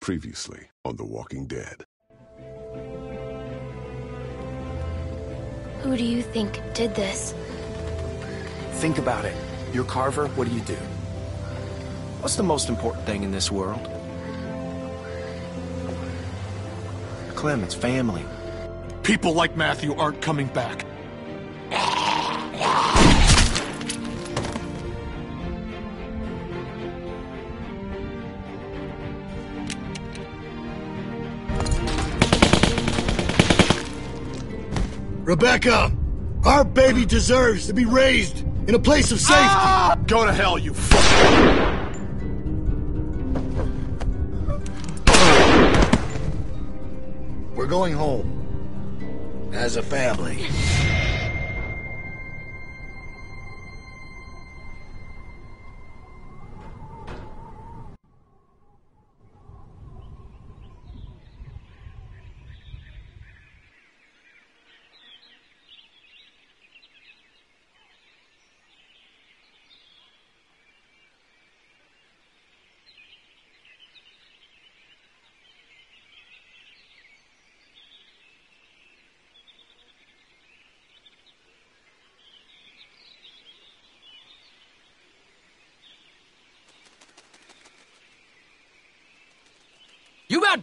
Previously on The Walking Dead. Who do you think did this? Think about it. You're Carver, what do you do? What's the most important thing in this world? Clem, it's family. People like Matthew aren't coming back. Rebecca, our baby deserves to be raised in a place of safety. Ah! Go to hell, you fuck! We're going home. As a family.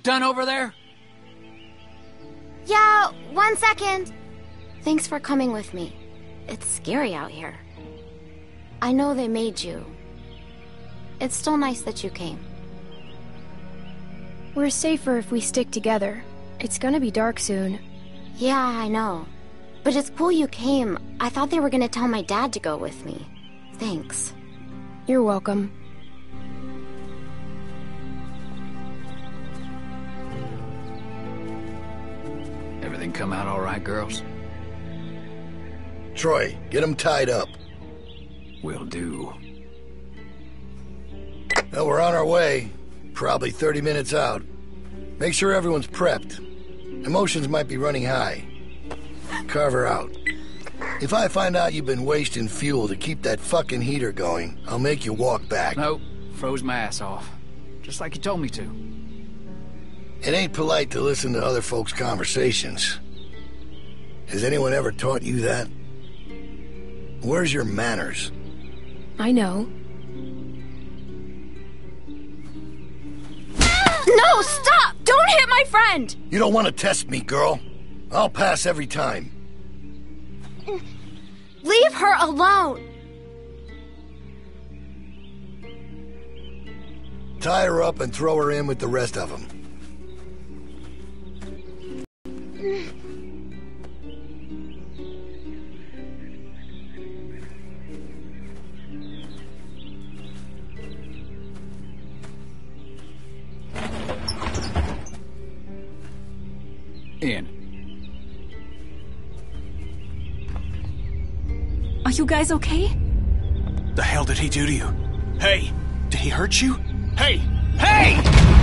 Done over there? Yeah, one second. Thanks for coming with me. It's scary out here. I know they made you. It's still nice that you came. We're safer if we stick together. It's gonna be dark soon. Yeah, I know. But it's cool you came. I thought they were gonna tell my dad to go with me. Thanks. You're welcome. Come out all right, girls? Troy, get them tied up. Will do. Well, we're on our way. Probably 30 minutes out. Make sure everyone's prepped. Emotions might be running high. Carver out. If I find out you've been wasting fuel to keep that fucking heater going, I'll make you walk back. Nope. Froze my ass off. Just like you told me to. It ain't polite to listen to other folks' conversations. Has anyone ever taught you that? Where's your manners? I know. No, stop! Don't hit my friend! You don't want to test me, girl. I'll pass every time. Leave her alone! Tie her up and throw her in with the rest of them. In. Are you guys okay? The hell did he do to you? Hey, did he hurt you? Hey! Hey!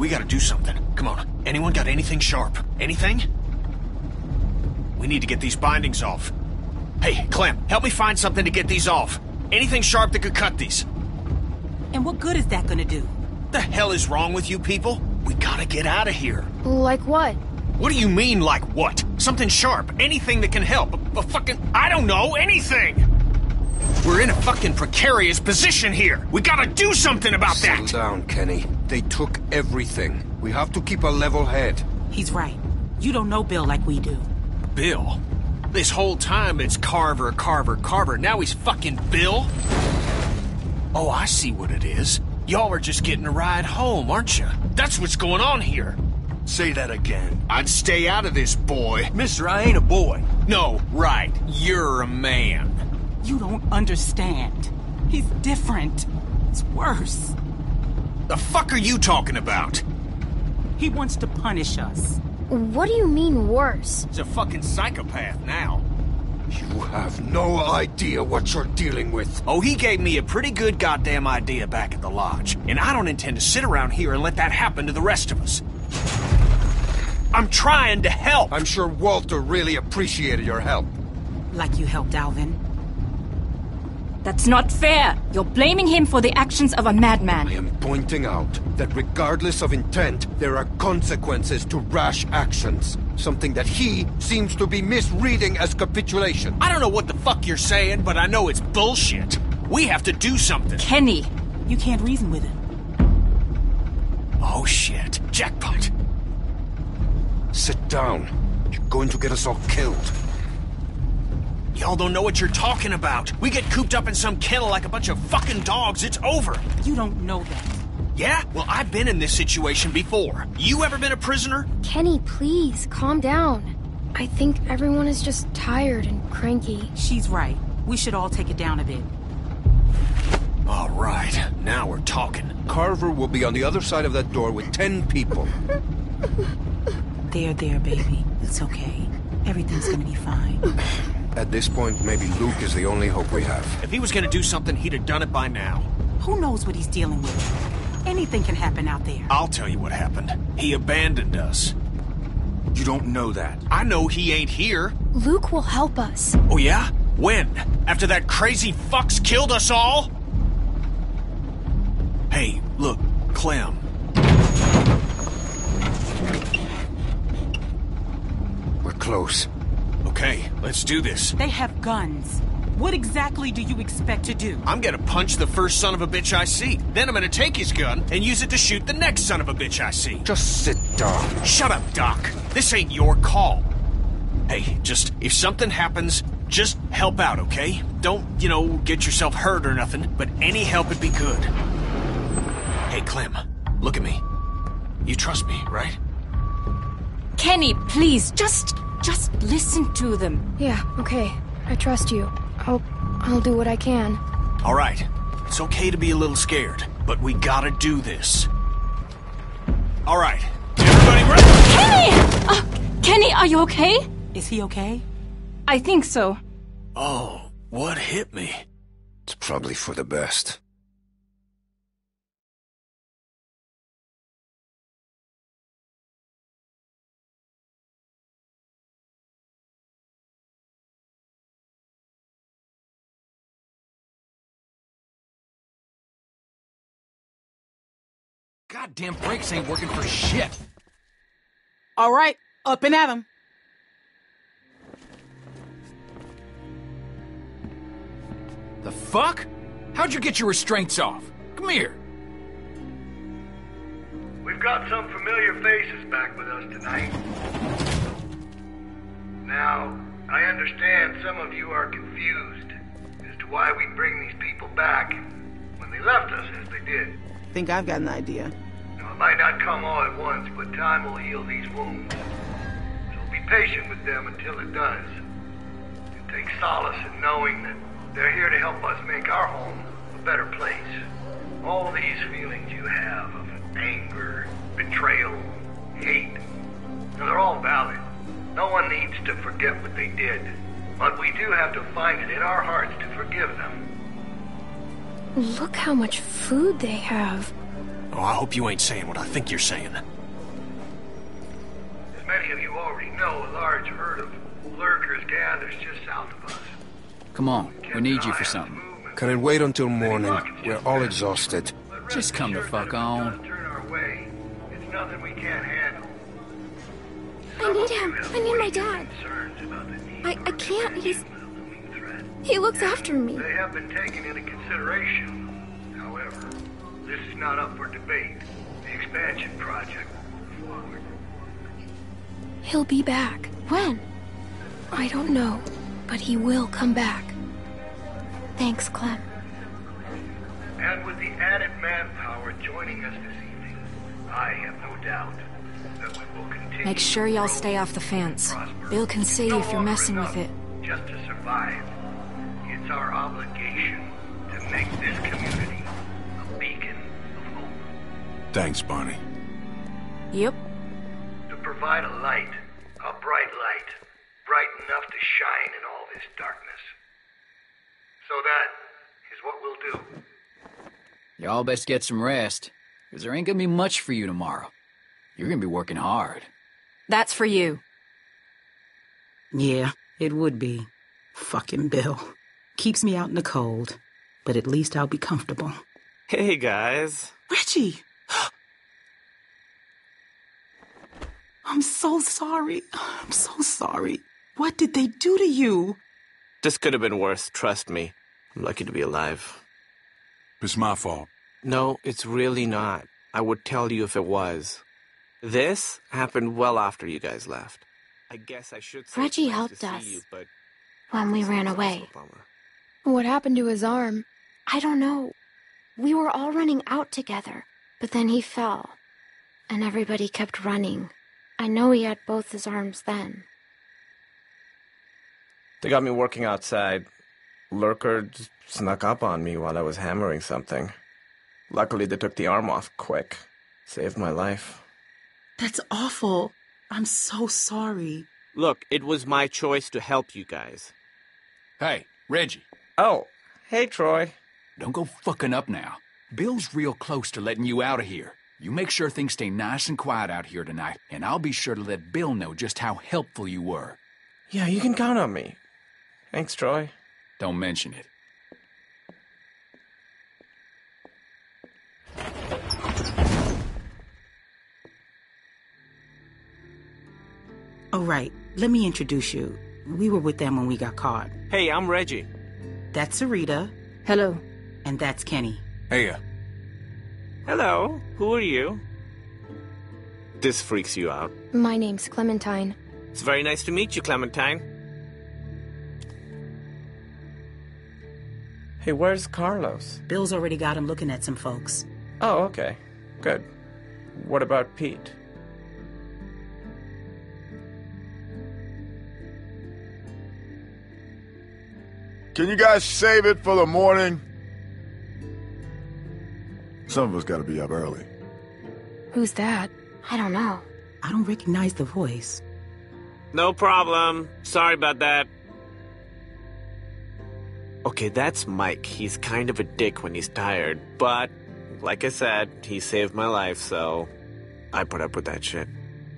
We gotta do something. Come on. Anyone got anything sharp? Anything? We need to get these bindings off. Hey, Clem, help me find something to get these off. Anything sharp that could cut these. And what good is that gonna do? The hell is wrong with you people? We gotta get out of here. Like what? What do you mean, like what? Something sharp. Anything that can help. A, a fucking. I don't know, anything! We're in a fucking precarious position here. We gotta do something about Settle that! down, Kenny. They took everything. We have to keep a level head. He's right. You don't know Bill like we do. Bill? This whole time it's Carver, Carver, Carver. Now he's fucking Bill? Oh, I see what it is. Y'all are just getting a ride home, aren't you? That's what's going on here. Say that again. I'd stay out of this, boy. Mister, I ain't a boy. No, right. You're a man. You don't understand. He's different. It's worse. The fuck are you talking about? He wants to punish us. What do you mean worse? He's a fucking psychopath now. You have no idea what you're dealing with. Oh, he gave me a pretty good goddamn idea back at the lodge. And I don't intend to sit around here and let that happen to the rest of us. I'm trying to help. I'm sure Walter really appreciated your help. Like you helped Alvin. That's not fair. You're blaming him for the actions of a madman. I am pointing out that regardless of intent, there are consequences to rash actions. Something that he seems to be misreading as capitulation. I don't know what the fuck you're saying, but I know it's bullshit. We have to do something. Kenny. You can't reason with him. Oh shit. Jackpot. Sit down. You're going to get us all killed. Y'all don't know what you're talking about. We get cooped up in some kennel like a bunch of fucking dogs, it's over. You don't know that. Yeah? Well, I've been in this situation before. You ever been a prisoner? Kenny, please, calm down. I think everyone is just tired and cranky. She's right. We should all take it down a bit. All right. Now we're talking. Carver will be on the other side of that door with ten people. There, there, baby. It's okay. Everything's gonna be fine. At this point, maybe Luke is the only hope we have. If he was gonna do something, he'd have done it by now. Who knows what he's dealing with? Anything can happen out there. I'll tell you what happened. He abandoned us. You don't know that. I know he ain't here. Luke will help us. Oh, yeah? When? After that crazy fucks killed us all? Hey, look, Clem. We're close. Okay, let's do this. They have guns. What exactly do you expect to do? I'm gonna punch the first son of a bitch I see. Then I'm gonna take his gun and use it to shoot the next son of a bitch I see. Just sit down. Shut up, Doc. This ain't your call. Hey, just, if something happens, just help out, okay? Don't, you know, get yourself hurt or nothing, but any help would be good. Hey, Clem, look at me. You trust me, right? Kenny, please, just just listen to them. Yeah, okay. I trust you. I'll I'll do what I can. All right. It's okay to be a little scared, but we gotta do this. All right. Everybody ready? Kenny! Uh, Kenny, are you okay? Is he okay? I think so. Oh, what hit me? It's probably for the best. Goddamn brakes ain't working for shit. All right, up and at him. The fuck? How'd you get your restraints off? Come here. We've got some familiar faces back with us tonight. Now, I understand some of you are confused as to why we bring these people back when they left us as they did. Think I've got an idea. Now, it might not come all at once, but time will heal these wounds. So be patient with them until it does. And take solace in knowing that they're here to help us make our home a better place. All these feelings you have of anger, betrayal, hate, they're all valid. No one needs to forget what they did. But we do have to find it in our hearts to forgive them. Look how much food they have. Oh, I hope you ain't saying what I think you're saying. As many of you already know, a large herd of lurkers gathers just south of us. Come on, we need you for something. Can it wait until morning? We're all exhausted. Just come the fuck on. Turn our way. It's nothing we can't handle. I need him. I need my dad. I, I can't. He's. He looks after me. They have been taken into consideration. However, this is not up for debate. The expansion project will move forward. He'll be back. When? I don't know, but he will come back. Thanks, Clem. And with the added manpower joining us this evening, I have no doubt that we will continue. Make sure y'all stay off the fence. Bill can see No if you're messing with it. Just to survive. It's our obligation to make this community a beacon of hope. Thanks, Barney. Yep. To provide a light, a bright light, bright enough to shine in all this darkness. So that is what we'll do. Y'all best get some rest, because there ain't gonna be much for you tomorrow. You're gonna be working hard. That's for you. Yeah, it would be. Fucking Bill. Keeps me out in the cold, but at least I'll be comfortable. Hey, guys. Reggie! I'm so sorry. I'm so sorry. What did they do to you? This could have been worse, trust me. I'm lucky to be alive. It's my fault. No, it's really not. I would tell you if it was. This happened well after you guys left. I guess I should say Reggie nice to helped see us. You, but When we ran away. What happened to his arm? I don't know. We were all running out together, but then he fell. And everybody kept running. I know he had both his arms then. They got me working outside. Lurker snuck up on me while I was hammering something. Luckily, they took the arm off quick. Saved my life. That's awful. I'm so sorry. Look, it was my choice to help you guys. Hey, Reggie. Oh, hey, Troy. Don't go fucking up now. Bill's real close to letting you out of here. You make sure things stay nice and quiet out here tonight, and I'll be sure to let Bill know just how helpful you were. Yeah, you can count on me. Thanks, Troy. Don't mention it. Oh, right. Let me introduce you. We were with them when we got caught. Hey, I'm Reggie. That's Sarita. Hello. And that's Kenny. Hey, uh, Hello. Who are you? This freaks you out. My name's Clementine. It's very nice to meet you, Clementine. Hey, where's Carlos? Bill's already got him looking at some folks. Oh, okay. Good. What about Pete? Can you guys save it for the morning? some of us gotta be up early. Who's that? I don't know. I don't recognize the voice. No problem. Sorry about that. Okay, that's Mike. He's kind of a dick when he's tired, but like I said, he saved my life, so I put up with that shit.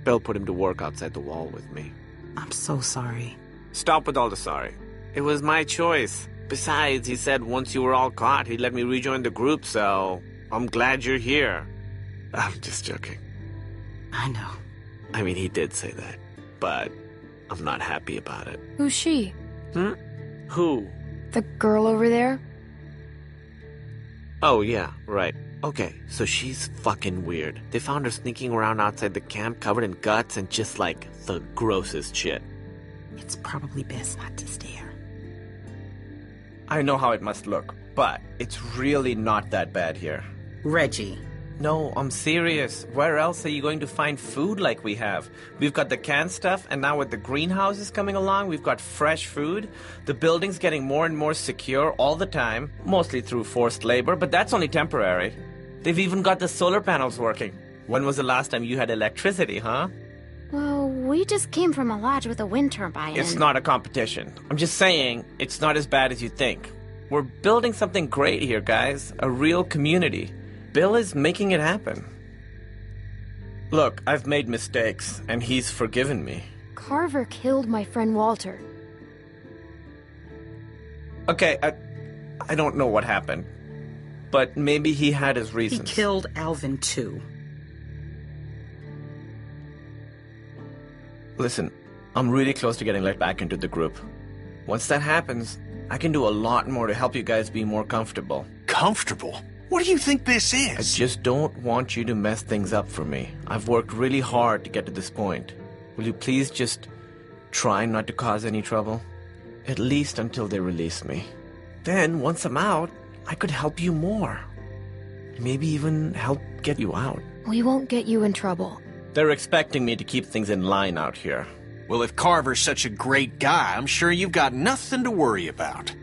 Bill put him to work outside the wall with me. I'm so sorry. Stop with all the sorry. It was my choice. Besides, he said once you were all caught, he'd let me rejoin the group, so I'm glad you're here. I'm just joking. I know. I mean, he did say that, but I'm not happy about it. Who's she? Hmm? Who? The girl over there? Oh, yeah, right. Okay, so she's fucking weird. They found her sneaking around outside the camp covered in guts and just like the grossest shit. It's probably best not to stare. I know how it must look, but it's really not that bad here. Reggie. No, I'm serious. Where else are you going to find food like we have? We've got the canned stuff, and now with the greenhouses coming along, we've got fresh food. The building's getting more and more secure all the time, mostly through forced labor, but that's only temporary. They've even got the solar panels working. When was the last time you had electricity, huh? Well, we just came from a lodge with a wind turbine. It's not a competition. I'm just saying, it's not as bad as you think. We're building something great here, guys. A real community. Bill is making it happen. Look, I've made mistakes, and he's forgiven me. Carver killed my friend Walter. Okay, I, I don't know what happened. But maybe he had his reasons. He reasons. killed Alvin too. Listen, I'm really close to getting let back into the group. Once that happens, I can do a lot more to help you guys be more comfortable. Comfortable? What do you think this is? I just don't want you to mess things up for me. I've worked really hard to get to this point. Will you please just try not to cause any trouble. At least until they release me. Then, once I'm out, I could help you more. Maybe even help get you out. We won't get you in trouble. They're expecting me to keep things in line out here. Well, if Carver's such a great guy, I'm sure you've got nothing to worry about.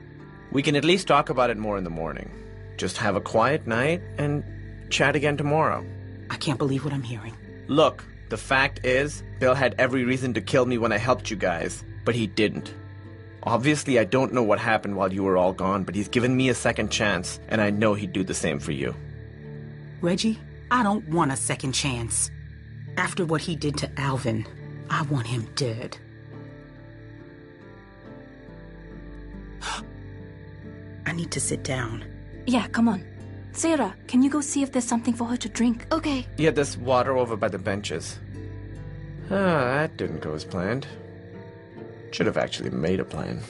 We can at least talk about it more in the morning. Just have a quiet night and chat again tomorrow. I can't believe what I'm hearing. Look, the fact is, Bill had every reason to kill me when I helped you guys, but he didn't. Obviously, I don't know what happened while you were all gone, but he's given me a second chance, and I know he'd do the same for you. Reggie, I don't want a second chance. After what he did to Alvin, I want him dead. I need to sit down. Yeah, come on. Sarah, can you go see if there's something for her to drink? Okay. Yeah, there's water over by the benches. Ah, that didn't go as planned. Should have actually made a plan.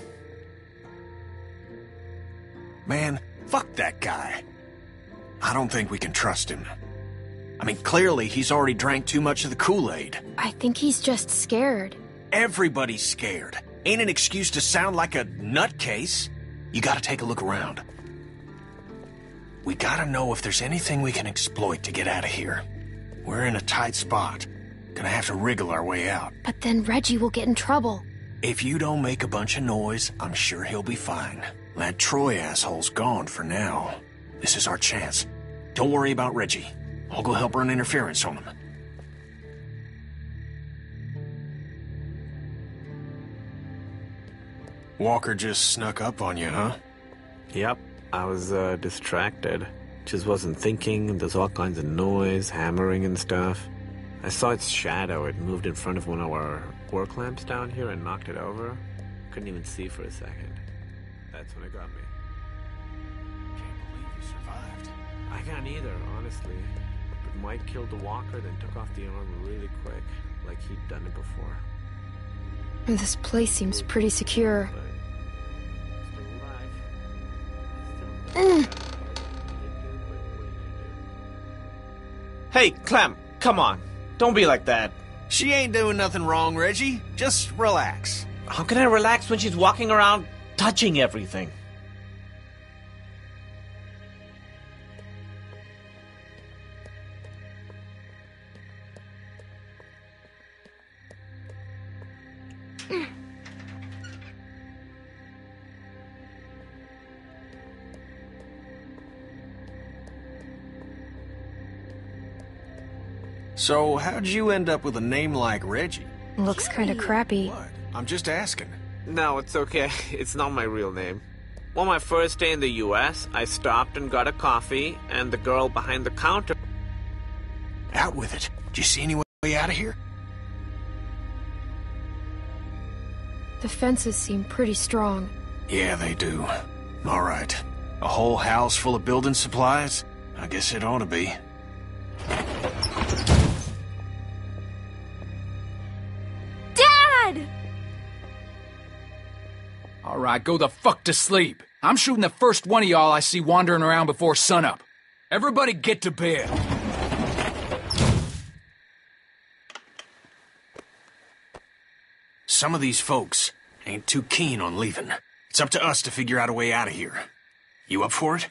Man, fuck that guy. I don't think we can trust him. I mean, clearly he's already drank too much of the Kool-Aid. I think he's just scared. Everybody's scared. Ain't an excuse to sound like a nutcase. You gotta take a look around. We gotta know if there's anything we can exploit to get out of here. We're in a tight spot. Gonna have to wriggle our way out. But then Reggie will get in trouble. If you don't make a bunch of noise, I'm sure he'll be fine. That Troy asshole's gone for now. This is our chance. Don't worry about Reggie. I'll go help run interference on him. Walker just snuck up on you, huh? Yep, I was uh, distracted. Just wasn't thinking. There's all kinds of noise, hammering and stuff. I saw its shadow. It moved in front of one of our work lamps down here and knocked it over. Couldn't even see for a second. That's when it got me. Can't believe you survived. I can't either, honestly. But Mike killed the walker, then took off the armor really quick, like he'd done it before. This place seems pretty secure. Still alive. Ugh. Hey, Clem, come on. Don't be like that. She ain't doing nothing wrong, Reggie. Just relax. How can I relax when she's walking around touching everything? So, how'd you end up with a name like Reggie? Looks kind of crappy. What? I'm just asking. No, it's okay. It's not my real name. On my first day in the US, I stopped and got a coffee, and the girl behind the counter. Out with it. Do you see any way out of here? The fences seem pretty strong. Yeah, they do. All right. A whole house full of building supplies? I guess it ought to be. All right, go the fuck to sleep. I'm shooting the first one of y'all I see wandering around before sunup. Everybody get to bed. Some of these folks ain't too keen on leaving. It's up to us to figure out a way out of here. You up for it?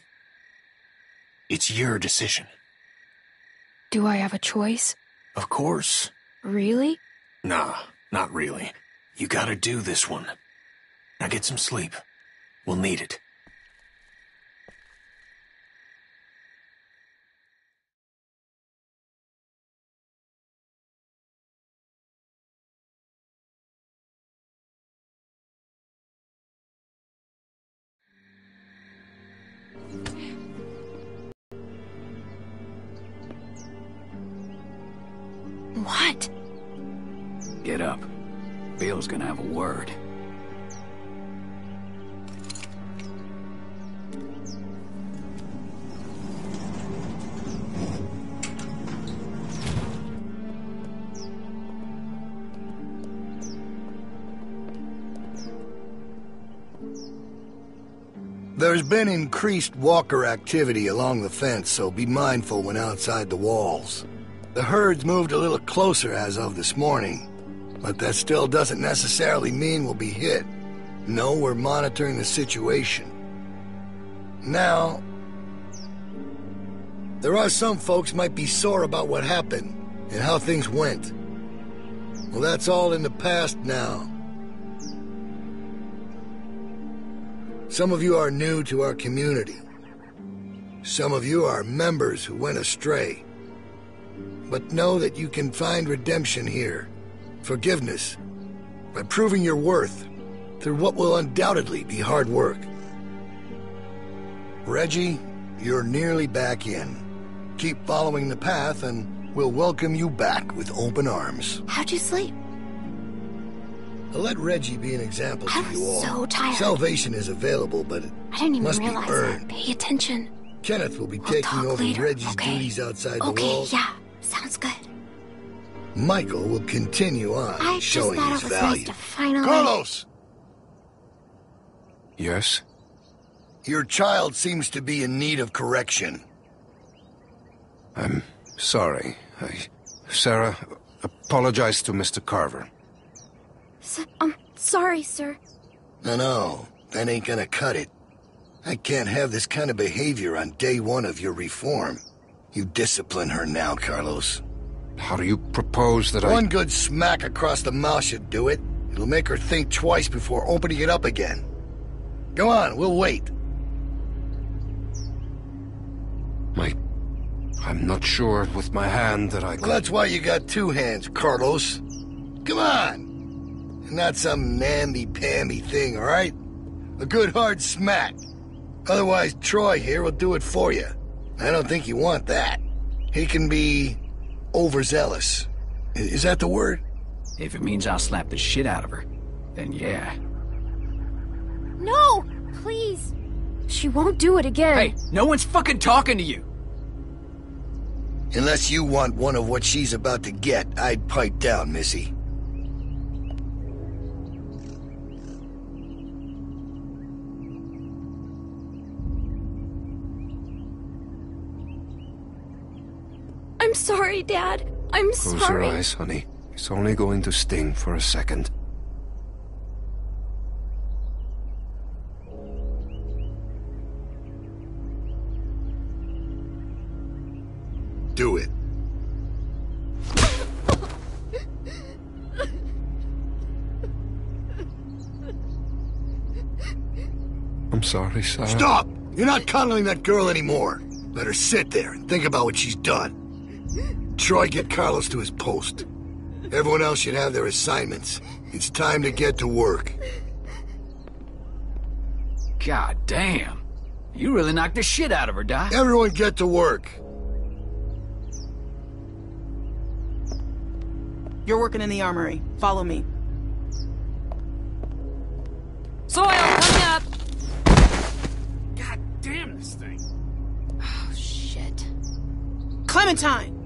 It's your decision. Do I have a choice? Of course. Really? Nah, not really. You gotta do this one. Now get some sleep. We'll need it. What? Get up. Bill's gonna have a word. There's been increased walker activity along the fence, so be mindful when outside the walls. The herd's moved a little closer as of this morning. But that still doesn't necessarily mean we'll be hit. No, we're monitoring the situation. Now, there are some folks might be sore about what happened and how things went. Well, that's all in the past now. Some of you are new to our community. Some of you are members who went astray. But know that you can find redemption here, forgiveness, by proving your worth through what will undoubtedly be hard work. Reggie, you're nearly back in. Keep following the path and we'll welcome you back with open arms. How'd you sleep? I'll let Reggie be an example I to you all. so tired. Salvation is available, but it I didn't even must realize be earned. that. Pay attention. Kenneth will be We'll taking over later, Reggie's okay? duties outside the walls. Okay, yeah. Sounds good. Michael will continue on, I just showing thought his it was value. nice to finally... Carlos! Yes? Your child seems to be in need of correction. I'm sorry. I... Sarah, apologize to Mr. Carver. S- I'm um, sorry, sir. No, no, that ain't gonna cut it. I can't have this kind of behavior on day one of your reform. You discipline her now, Carlos. How do you propose that I... One good smack across the mouth should do it. It'll make her think twice before opening it up again. Go on, we'll wait. My... I'm not sure with my hand that I could... Well, that's why you got two hands, Carlos. Come on. Not some namby-pamby thing, all right? A good hard smack. Otherwise, Troy here will do it for you. I don't think you want that. He can be overzealous. Is that the word? If it means I'll slap the shit out of her, then yeah. No! Please! She won't do it again. Hey, no one's fucking talking to you! Unless you want one of what she's about to get, I'd pipe down, Missy. Sorry, Dad. I'm Close your sorry. eyes, honey. It's only going to sting for a second. Do it. I'm sorry, Sarah. Stop! You're not coddling that girl anymore. Let her sit there and think about what she's done. Troy, get Carlos to his post. Everyone else should have their assignments. It's time to get to work. God damn. You really knocked the shit out of her, Doc. Everyone get to work. You're working in the armory. Follow me. Soil, coming up! God damn this thing. Oh, shit. Clementine!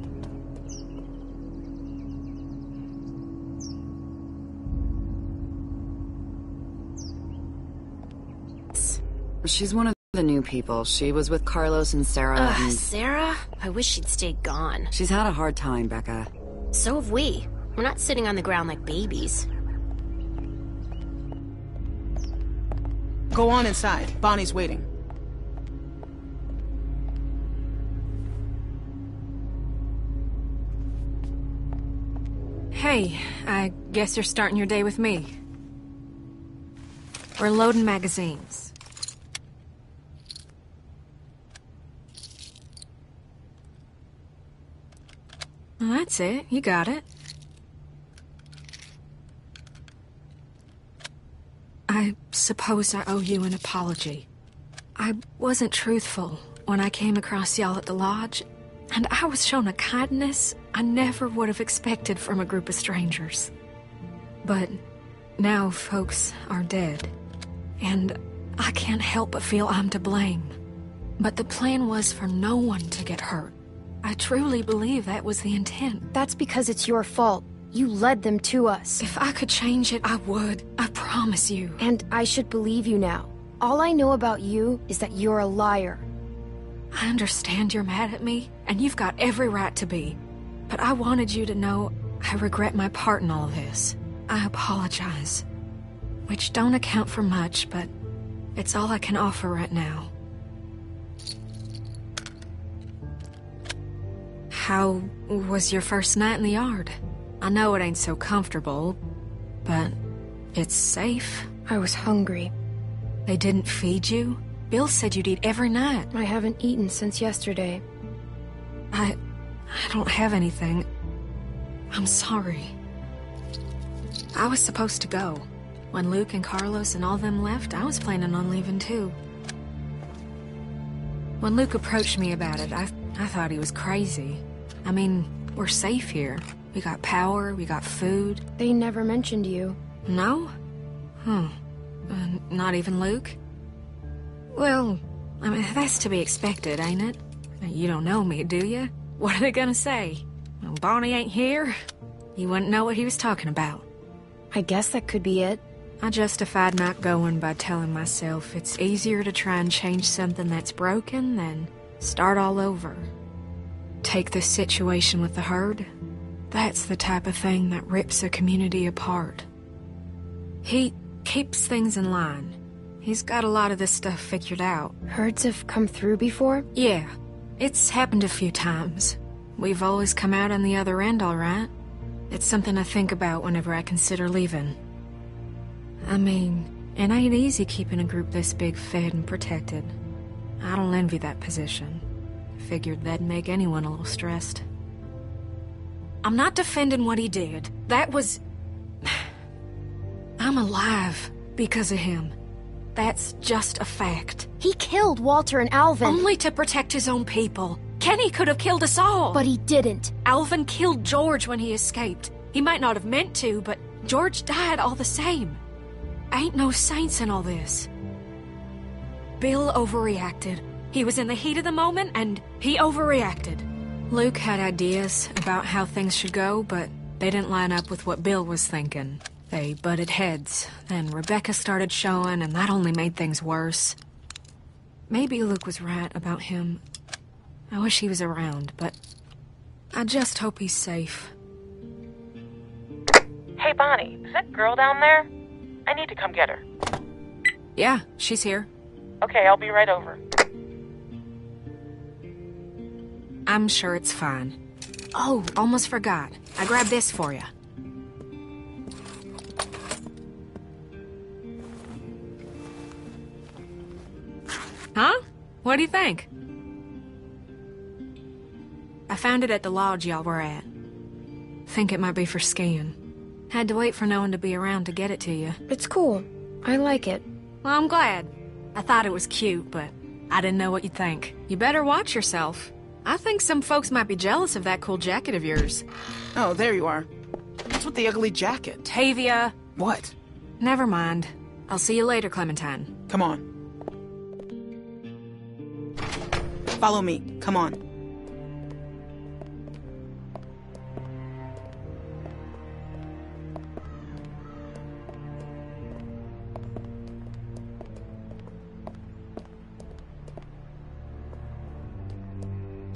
She's one of the new people. She was with Carlos and Sarah. Ugh, and Sarah? I wish she'd stayed gone. she's had a hard time, Becca. So have we. We're not sitting on the ground like babies. Go on inside. Bonnie's waiting. Hey, I guess you're starting your day with me. We're loading magazines. Well, that's it. You got it. I suppose I owe you an apology. I wasn't truthful when I came across y'all at the lodge, and I was shown a kindness I never would have expected from a group of strangers. But now folks are dead, and I can't help but feel I'm to blame. But the plan was for no one to get hurt. I truly believe that was the intent. That's because it's your fault. You led them to us. If I could change it, I would. I promise you. And I should believe you now. All I know about you is that you're a liar. I understand you're mad at me, and you've got every right to be. But I wanted you to know I regret my part in all this. I apologize. Which don't account for much, but it's all I can offer right now. How was your first night in the yard? I know it ain't so comfortable, but it's safe. I was hungry. They didn't feed you? Bill said you'd eat every night. I haven't eaten since yesterday. I... I don't have anything. I'm sorry. I was supposed to go. When Luke and Carlos and all them left, I was planning on leaving too. When Luke approached me about it, I, I thought he was crazy. I mean, we're safe here. We got power, we got food. They never mentioned you. No? Hmm. Uh, not even Luke? Well, I mean, that's to be expected, ain't it? You don't know me, do you? What are they gonna say? Well, Bonnie ain't here? You wouldn't know what he was talking about. I guess that could be it. I justified not going by telling myself it's easier to try and change something that's broken than start all over. Take this situation with the herd. That's the type of thing that rips a community apart. He keeps things in line. He's got a lot of this stuff figured out. Herds have come through before? Yeah. It's happened a few times. We've always come out on the other end all right. It's something I think about whenever I consider leaving. I mean, it ain't easy keeping a group this big fed and protected. I don't envy that position. Figured that'd make anyone a little stressed. I'm not defending what he did. That was... I'm alive because of him. That's just a fact. He killed Walter and Alvin. Only to protect his own people. Kenny could have killed us all. But he didn't. Alvin killed George when he escaped. He might not have meant to, but George died all the same. Ain't no saints in all this. Bill overreacted. He was in the heat of the moment, and he overreacted. Luke had ideas about how things should go, but they didn't line up with what Bill was thinking. They butted heads. Then Rebecca started showing, and that only made things worse. Maybe Luke was right about him. I wish he was around, but I just hope he's safe. Hey, Bonnie, is that girl down there? I need to come get her. Yeah, she's here. Okay, I'll be right over. I'm sure it's fine. Oh, almost forgot. I grabbed this for you. Huh? What do you think? I found it at the lodge y'all were at. Think it might be for skiing. Had to wait for no one to be around to get it to you. It's cool. I like it. Well, I'm glad. I thought it was cute, but I didn't know what you'd think. You better watch yourself. I think some folks might be jealous of that cool jacket of yours. Oh, there you are. What's with the ugly jacket? Tavia! What? Never mind. I'll see you later, Clementine. Come on. Follow me. Come on.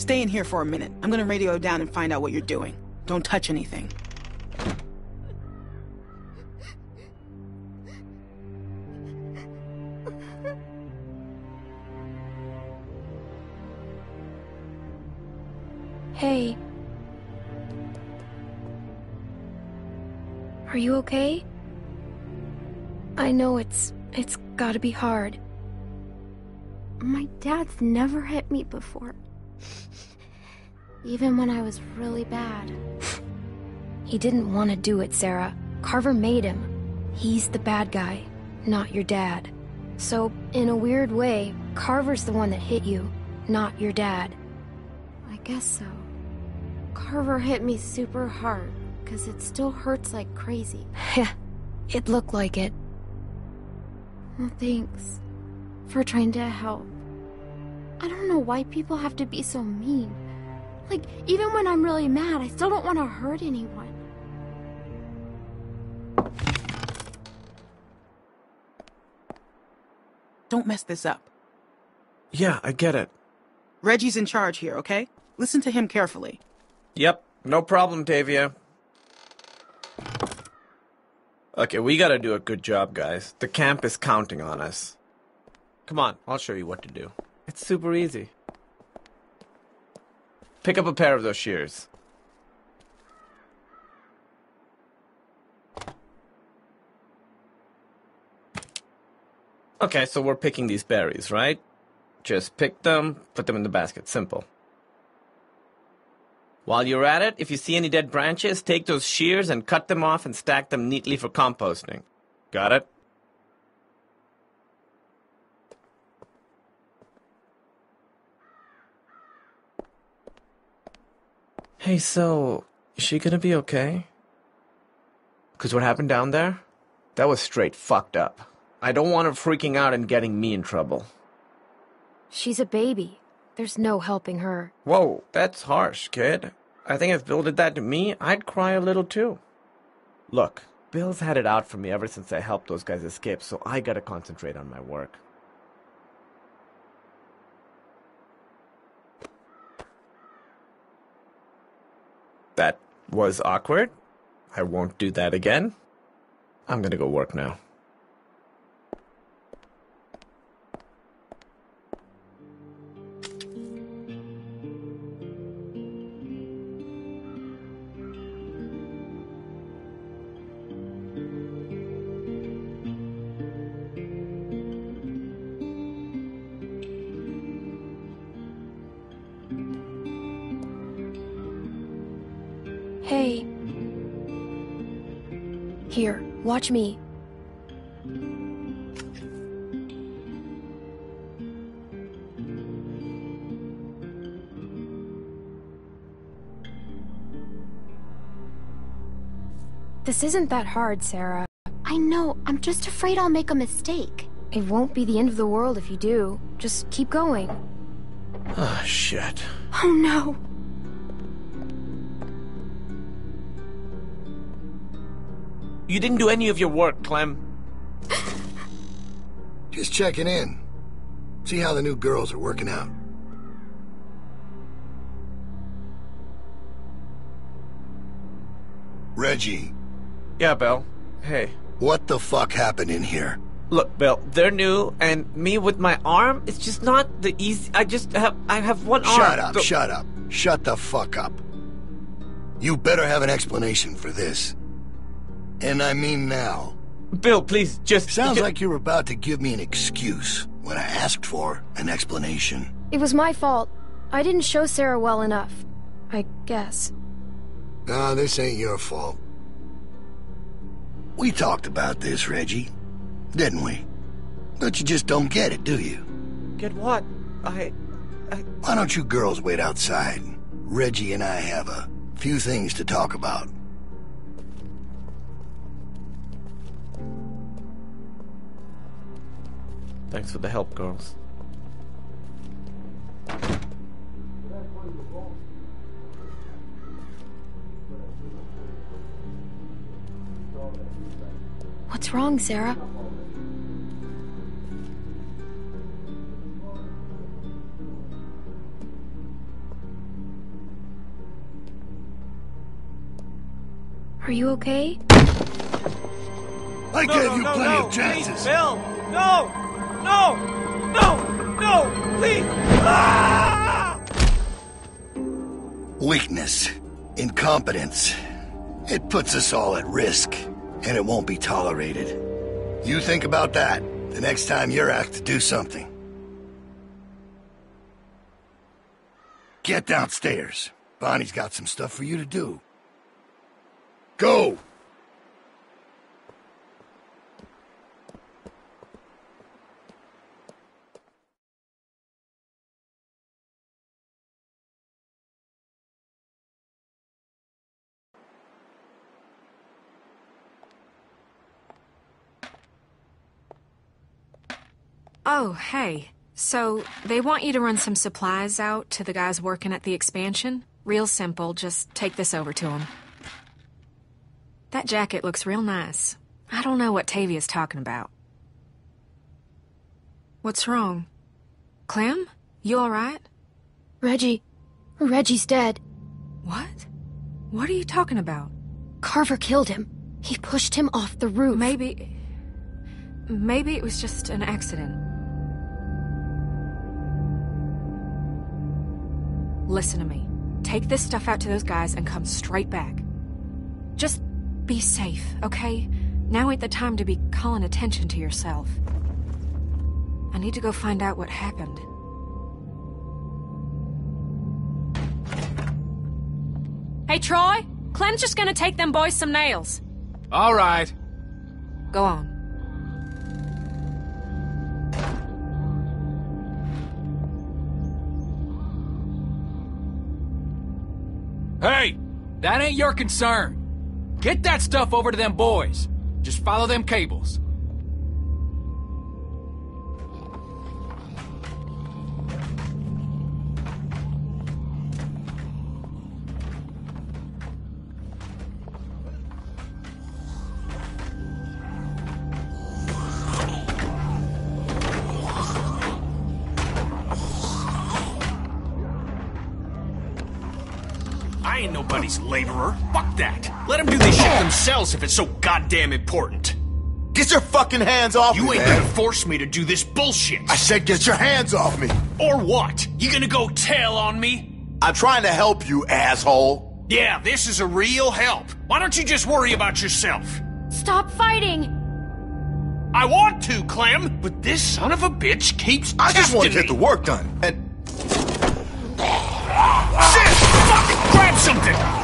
Stay in here for a minute. I'm gonna radio down and find out what you're doing. Don't touch anything. Hey. Are you okay? I know it's... it's gotta be hard. My dad's never hit me before. Even when I was really bad. He didn't want to do it, Sarah. Carver made him. He's the bad guy, not your dad. So, in a weird way, Carver's the one that hit you, not your dad. I guess so. Carver hit me super hard, because it still hurts like crazy. Yeah, it looked like it. Well, thanks for trying to help. I don't know why people have to be so mean. Like, even when I'm really mad, I still don't want to hurt anyone. Don't mess this up. Yeah, I get it. Reggie's in charge here, okay? Listen to him carefully. Yep, no problem, Tavia. Okay, we gotta do a good job, guys. The camp is counting on us. Come on, I'll show you what to do. It's super easy. Pick up a pair of those shears. Okay, so we're picking these berries, right? Just pick them, put them in the basket. Simple. While you're at it, if you see any dead branches, take those shears and cut them off and stack them neatly for composting. Got it? Hey, so, is she gonna be okay? Because what happened down there? That was straight fucked up. I don't want her freaking out and getting me in trouble. She's a baby. There's no helping her. Whoa, that's harsh, kid. I think if Bill did that to me, I'd cry a little too. Look, Bill's had it out for me ever since I helped those guys escape, so I gotta concentrate on my work. That was awkward. I won't do that again. I'm gonna go work now. Watch me. This isn't that hard, Sarah. I know, I'm just afraid I'll make a mistake. It won't be the end of the world if you do. Just keep going. Ah, shit. Oh no. You didn't do any of your work, Clem. Just checking in. See how the new girls are working out. Reggie. Yeah, Bill. Hey. What the fuck happened in here? Look, Bill, they're new, and me with my arm, it's just not the easy. I just have, I have one arm. Shut up, so- shut up. Shut the fuck up. You better have an explanation for this. And I mean now. Bill, please, just. Sounds like you're about to give me an excuse when I asked for an explanation. It was my fault. I didn't show Sarah well enough. I guess. No, this ain't your fault. We talked about this, Reggie, didn't we? But you just don't get it, do you? Get what? I. Why don't you girls wait outside? Reggie and I have a few things to talk about. Thanks for the help, girls. What's wrong, Sarah? Are you okay? I No, gave no, you no, plenty no, of chances. Please, Bill! No! No! No! No! Please! Ah! Weakness, incompetence. It puts us all at risk, and it won't be tolerated. You think about that the next time you're asked to do something. Get downstairs. Bonnie's got some stuff for you to do. Go! Oh, hey. So, they want you to run some supplies out to the guys working at the expansion? Real simple, just take this over to them. That jacket looks real nice. I don't know what Tavia's talking about. What's wrong? Clem? You alright? Reggie. Reggie's dead. What? What are you talking about? Carver killed him. He pushed him off the roof. Maybe. Maybe it was just an accident. Listen to me. Take this stuff out to those guys and come straight back. Just be safe, okay? Now ain't the time to be calling attention to yourself. I need to go find out what happened. Hey, Troy! Clem's just gonna take them boys some nails. All right. Go on. Hey, that ain't your concern. Get that stuff over to them boys. Just follow them cables. This shit themselves if it's so goddamn important. Get your fucking hands off You me, You ain't man. gonna force me to do this bullshit. I said get your hands off me. Or what? You gonna go tell on me? I'm trying to help you, asshole. Yeah, this is a real help. Why don't you just worry about yourself? Stop fighting! I want to, Clem, but this son of a bitch keeps I just want to testing get the work done. And Shit! Fuck! Grab something!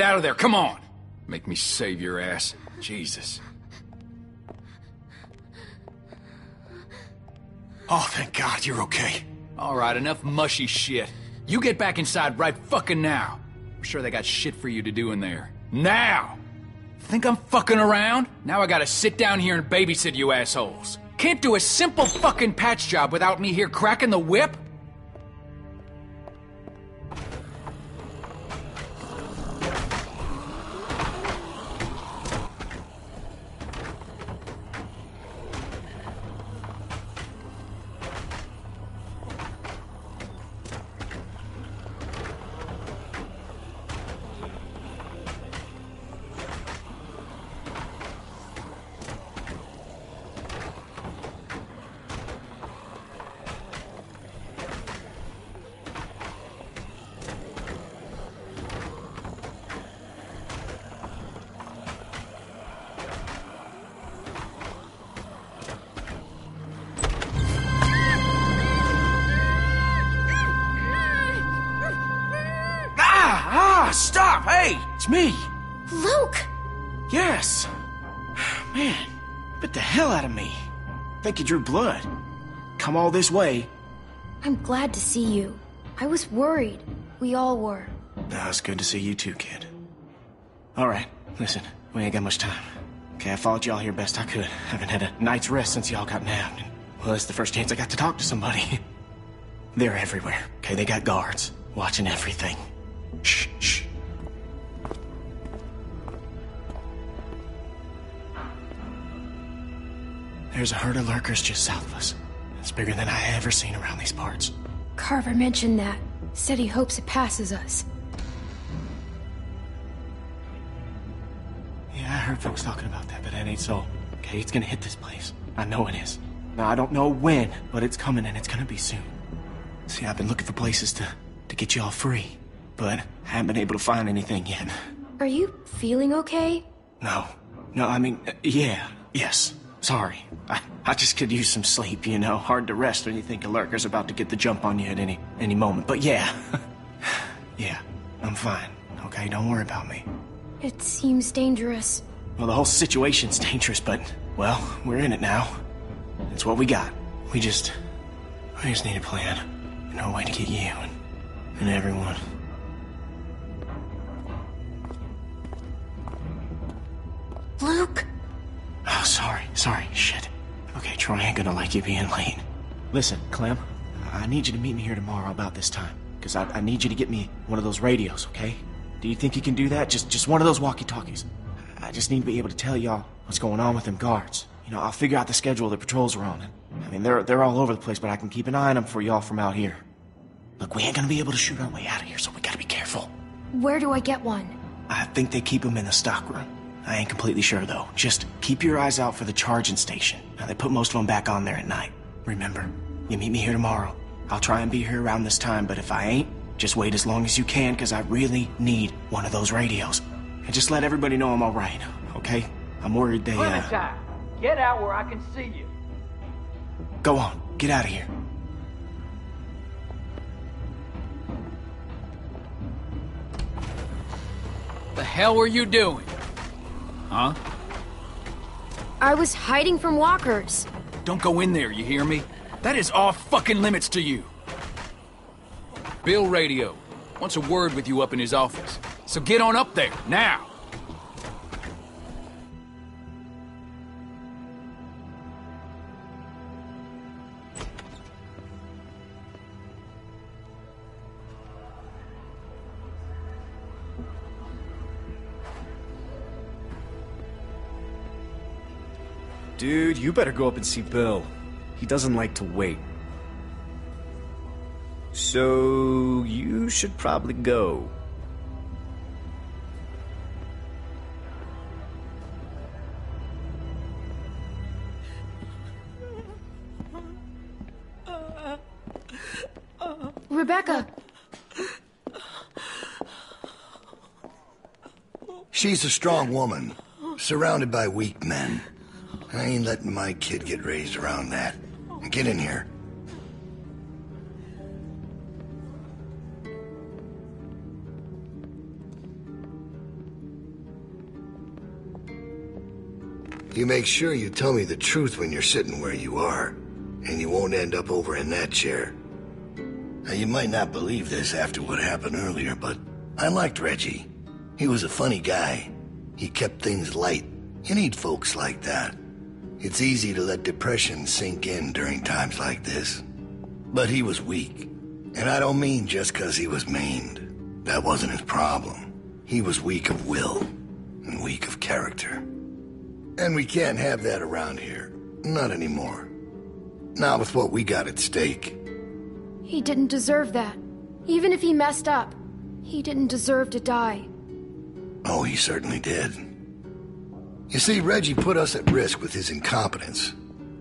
Get out of there. Come on. Make me save your ass. Jesus. Oh, thank God you're okay. All right, enough mushy shit. You get back inside right fucking now. I'm sure they got shit for you to do in there. Now! Think I'm fucking around? Now I gotta sit down here and babysit you assholes. Can't do a simple fucking patch job without me here cracking the whip? Drew blood. Come all this way. I'm glad to see you. I was worried. We all were. Ah, it's good to see you too, kid. Alright, listen, we ain't got much time. Okay, I followed y'all here best I could. I haven't had a night's rest since y'all got nabbed. And, well, it's the first chance I got to talk to somebody. They're everywhere. Okay, they got guards watching everything. Shh, shh. There's a herd of lurkers just south of us. It's bigger than I ever seen around these parts. Carver mentioned that. Said he hopes it passes us. Yeah, I heard folks talking about that, but that ain't so. Okay, it's gonna hit this place. I know it is. Now, I don't know when, but it's coming and it's gonna be soon. See, I've been looking for places to, to get you all free, but I haven't been able to find anything yet. Are you feeling okay? No. No, I mean, uh, yeah, yes. Sorry. I, I just could use some sleep, you know. Hard to rest when you think a lurker's about to get the jump on you at any any moment. But yeah. yeah, I'm fine. Okay, don't worry about me. It seems dangerous. Well, the whole situation's dangerous, but, well, we're in it now. It's what we got. We just... We just need a plan. And No way to get you and, and everyone. Luke? Oh, sorry, sorry, shit. Okay, Troy ain't gonna like you being late. Listen, Clem, I need you to meet me here tomorrow about this time. Because I, I need you to get me one of those radios, okay? Do you think you can do that? Just just one of those walkie-talkies. I just need to be able to tell y'all what's going on with them guards. You know, I'll figure out the schedule the patrols are on. I mean, they're they're all over the place, but I can keep an eye on them for y'all from out here. Look, we ain't gonna be able to shoot our way out of here, so we gotta be careful. Where do I get one? I think they keep them in the stockroom. I ain't completely sure, though. Just keep your eyes out for the charging station. Now, they put most of them back on there at night. Remember, you meet me here tomorrow. I'll try and be here around this time, but if I ain't, just wait as long as you can, because I really need one of those radios. And just let everybody know I'm alright, okay? I'm worried they, uh... Clementine, get out where I can see you. Go on, get out of here. The hell were you doing? Huh? I was hiding from walkers. Don't go in there, you hear me? That is off fucking limits to you. Bill Radio wants a word with you up in his office. So get on up there, now! Dude, you better go up and see Bill. He doesn't like to wait. So, you should probably go. Rebecca! She's a strong woman, surrounded by weak men. I ain't letting my kid get raised around that. Get in here. You make sure you tell me the truth when you're sitting where you are, and you won't end up over in that chair. Now, you might not believe this after what happened earlier, but I liked Reggie. He was a funny guy. He kept things light. You need folks like that. It's easy to let depression sink in during times like this. But he was weak. And I don't mean just because he was maimed. That wasn't his problem. He was weak of will and weak of character. And we can't have that around here. Not anymore. Not with what we got at stake. He didn't deserve that. Even if he messed up, he didn't deserve to die. Oh, he certainly did. You see, Reggie put us at risk with his incompetence.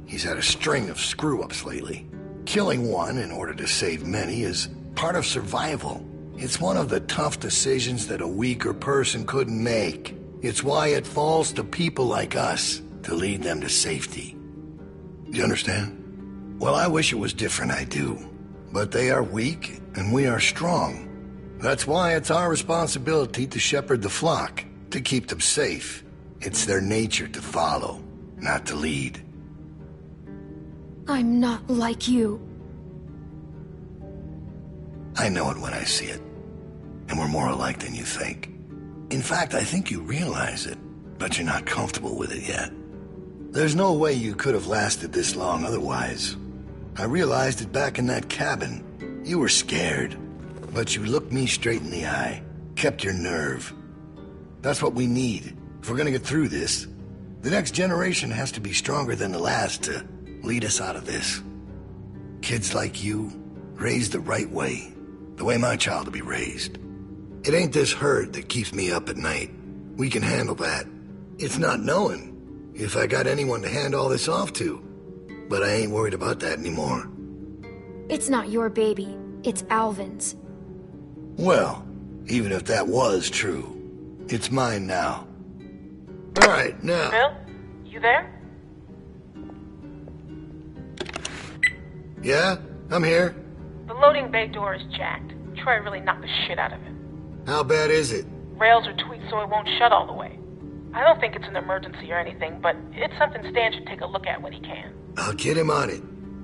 He's had a string of screw-ups lately. Killing one in order to save many is part of survival. It's one of the tough decisions that a weaker person couldn't make. It's why it falls to people like us to lead them to safety. You understand? Well, I wish it was different, I do. But they are weak, and we are strong. That's why it's our responsibility to shepherd the flock, to keep them safe. It's their nature to follow, not to lead. I'm not like you. I know it when I see it. And we're more alike than you think. In fact, I think you realize it, but you're not comfortable with it yet. There's no way you could have lasted this long otherwise. I realized it back in that cabin. You were scared, but you looked me straight in the eye, kept your nerve. That's what we need. If we're gonna get through this, The next generation has to be stronger than the last to lead us out of this. Kids like you, raised the right way, the way my child will be raised. It ain't this herd that keeps me up at night. We can handle that. It's not knowing if I got anyone to hand all this off to. But I ain't worried about that anymore. It's not your baby. It's Alvin's. Well, even if that was true, it's mine now. All right, now. Bill, you there? Yeah, I'm here. The loading bay door is jacked. Troy really knocked the shit out of it. How bad is it? Rails are tweaked so it won't shut all the way. I don't think it's an emergency or anything, but it's something Stan should take a look at when he can. I'll get him on it.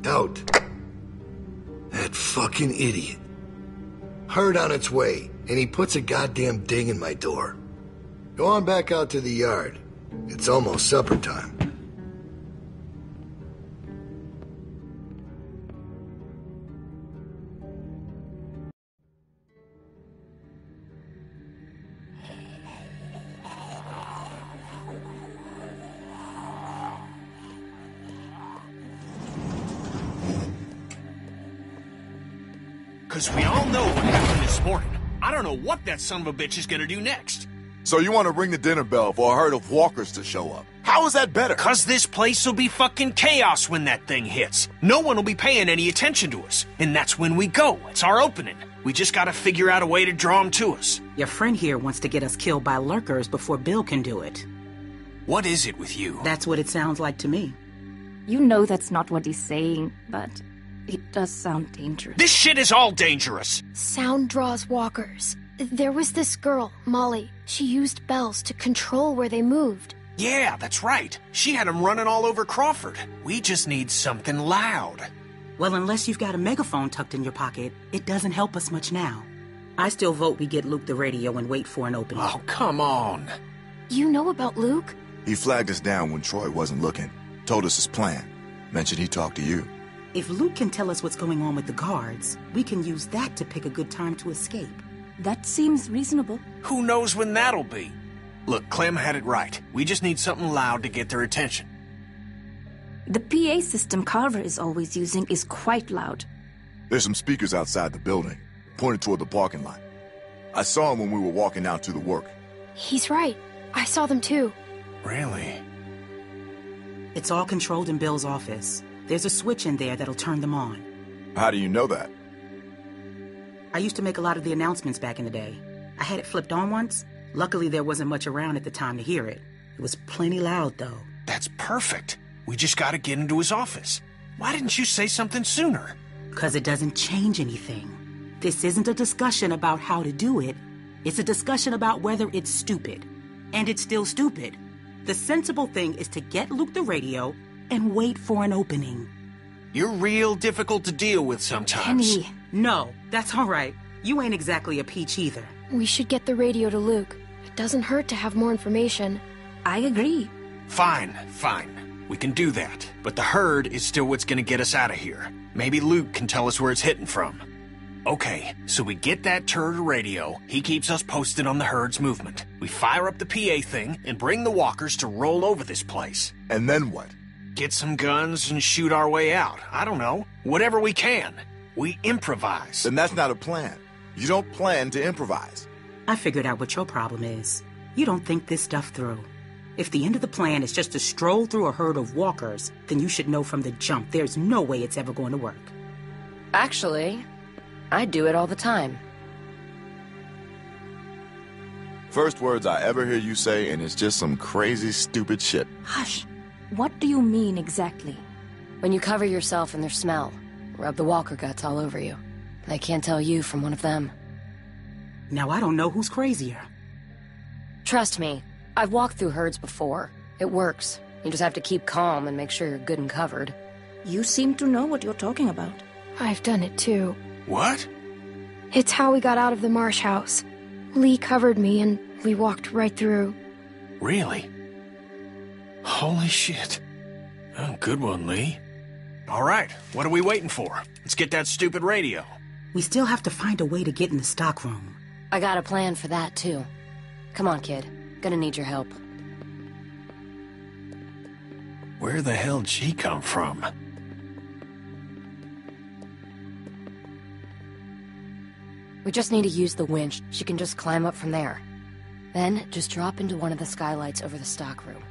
Out. That fucking idiot. Herd on its way, and he puts a goddamn ding in my door. Go on back out to the yard. It's almost supper time. Because we all know what happened this morning. I don't know what that son of a bitch is gonna do next. So you want to ring the dinner bell for a herd of walkers to show up? How is that better? Cause this place will be fucking chaos when that thing hits. No one will be paying any attention to us. And that's when we go. It's our opening. We just gotta figure out a way to draw them to us. Your friend here wants to get us killed by lurkers before Bill can do it. What is it with you? That's what it sounds like to me. You know that's not what he's saying, but it does sound dangerous. This shit is all dangerous. Sound draws walkers. There was this girl, Molly. She used bells to control where they moved. Yeah, that's right. She had them running all over Crawford. We just need something loud. Well, unless you've got a megaphone tucked in your pocket, it doesn't help us much now. I still vote we get Luke the radio and wait for an opening. Oh, come on. You know about Luke? He flagged us down when Troy wasn't looking. Told us his plan. Mentioned he talked to you. If Luke can tell us what's going on with the guards, we can use that to pick a good time to escape. That seems reasonable. Who knows when that'll be? Look, Clem had it right. We just need something loud to get their attention. The PA system Carver is always using is quite loud. There's some speakers outside the building, pointed toward the parking lot. I saw them when we were walking out to the work. He's right. I saw them too. Really? It's all controlled in Bill's office. There's a switch in there that'll turn them on. How do you know that? I used to make a lot of the announcements back in the day. I had it flipped on once. Luckily, there wasn't much around at the time to hear it. It was plenty loud, though. That's perfect. We just gotta get into his office. Why didn't you say something sooner? Because it doesn't change anything. This isn't a discussion about how to do it. It's a discussion about whether it's stupid. And it's still stupid. The sensible thing is to get Luke the radio and wait for an opening. You're real difficult to deal with sometimes. Kenny. No, that's all right. You ain't exactly a peach either. We should get the radio to Luke. It doesn't hurt to have more information. I agree. Fine, fine. We can do that. But the herd is still what's gonna get us out of here. Maybe Luke can tell us where it's hitting from. Okay, so we get that turd radio. He keeps us posted on the herd's movement. We fire up the PA thing and bring the walkers to roll over this place. And then what? Get some guns and shoot our way out. I don't know. Whatever we can. We improvise. Then that's not a plan. You don't plan to improvise. I figured out what your problem is. You don't think this stuff through. If the end of the plan is just to stroll through a herd of walkers, then you should know from the jump there's no way it's ever going to work. Actually, I do it all the time. First words I ever hear you say, and it's just some crazy, stupid shit. Hush. What do you mean exactly? When you cover yourself in their smell, rub the walker guts all over you. They can't tell you from one of them. Now I don't know who's crazier. Trust me, I've walked through herds before. It works. You just have to keep calm and make sure you're good and covered. You seem to know what you're talking about. I've done it too. What? It's how we got out of the marsh house. Lee covered me and we walked right through. Really? Holy shit. Oh, good one, Lee. All right, what are we waiting for? Let's get that stupid radio. We still have to find a way to get in the stockroom. I got a plan for that, too. Come on, kid. Gonna need your help. Where the hell did she come from? We just need to use the winch. She can just climb up from there. Then, just drop into one of the skylights over the stockroom.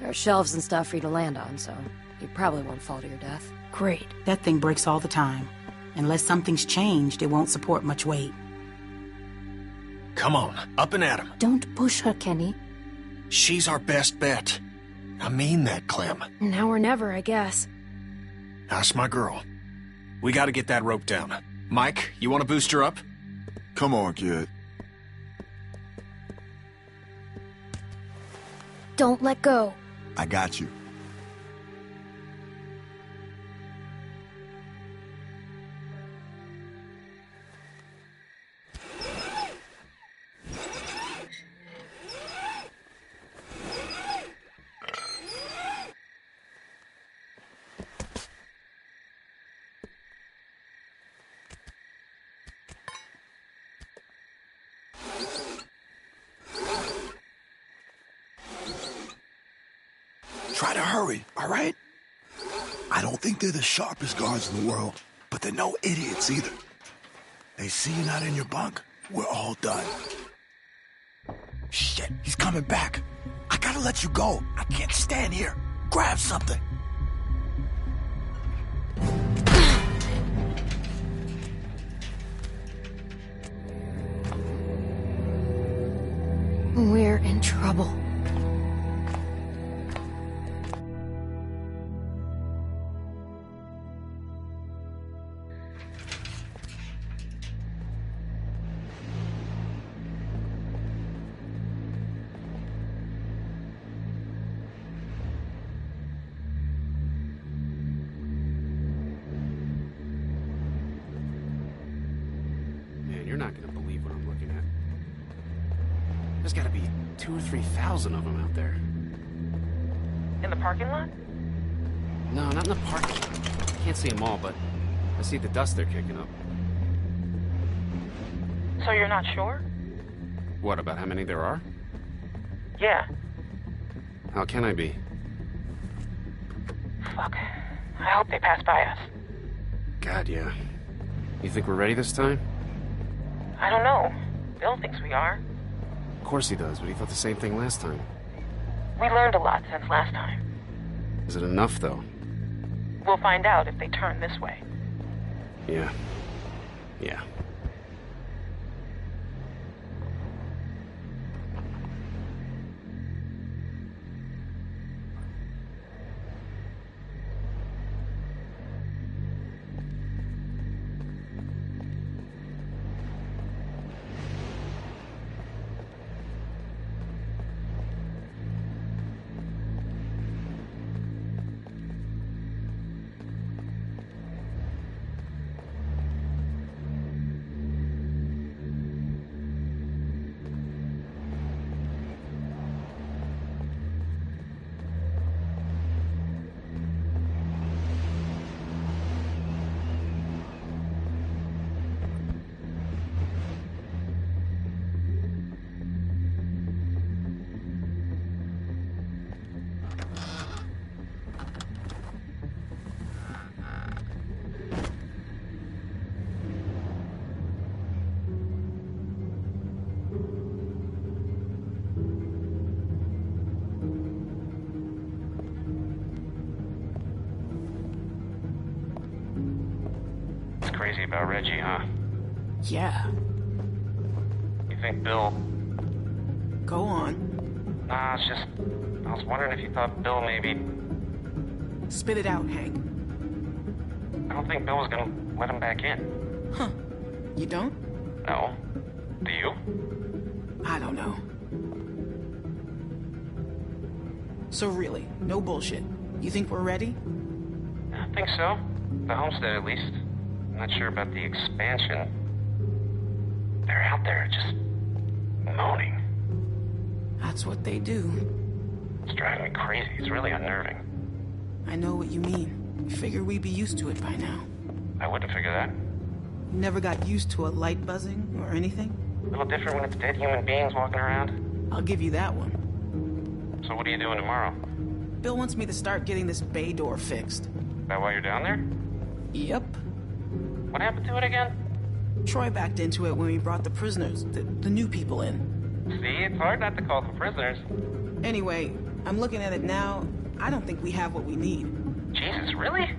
There are shelves and stuff for you to land on, so you probably won't fall to your death. Great. That thing breaks all the time. Unless something's changed, it won't support much weight. Come on, up and at 'em. Don't push her, Kenny. She's our best bet. I mean that, Clem. Now or never, I guess. That's my girl. We gotta get that rope down. Mike, you wanna boost her up? Come on, kid. Don't let go. I got you. They're the sharpest guards in the world, but they're no idiots either. They see you not in your bunk, we're all done. Shit, he's coming back. I gotta let you go. I can't stand here. Grab something. We're in trouble. Thousand of them out there. In the parking lot? No, not in the parking lot. Can't see them all, but I see the dust they're kicking up. So you're not sure? What, about how many there are? Yeah. How can I be? Fuck. I hope they pass by us. God, yeah. You think we're ready this time? I don't know. Bill thinks we are. Of course he does, but he thought the same thing last time. We learned a lot since last time. Is it enough, though? We'll find out if they turn this way. Yeah. Yeah. About Reggie, huh? Yeah. You think Bill... Go on. Nah, it's just... I was wondering if you thought Bill maybe... Spit it out, Hank. I don't think Bill was gonna let him back in. Huh. You don't? No. Do you? I don't know. So really, no bullshit. You think we're ready? I think so. The homestead, at least. I'm not sure about the expansion. They're out there just... moaning. That's what they do. It's driving me crazy. It's really unnerving. I know what you mean. Figure we'd be used to it by now. I wouldn't figure that. Never got used to a light buzzing or anything? A little different when it's dead human beings walking around. I'll give you that one. So what are you doing tomorrow? Bill wants me to start getting this bay door fixed. That why you're down there? Yep. What happened to it again? Troy backed into it when we brought the prisoners, the, the new people in. See, it's hard not to call them prisoners. Anyway, I'm looking at it now. I don't think we have what we need. Jesus, really?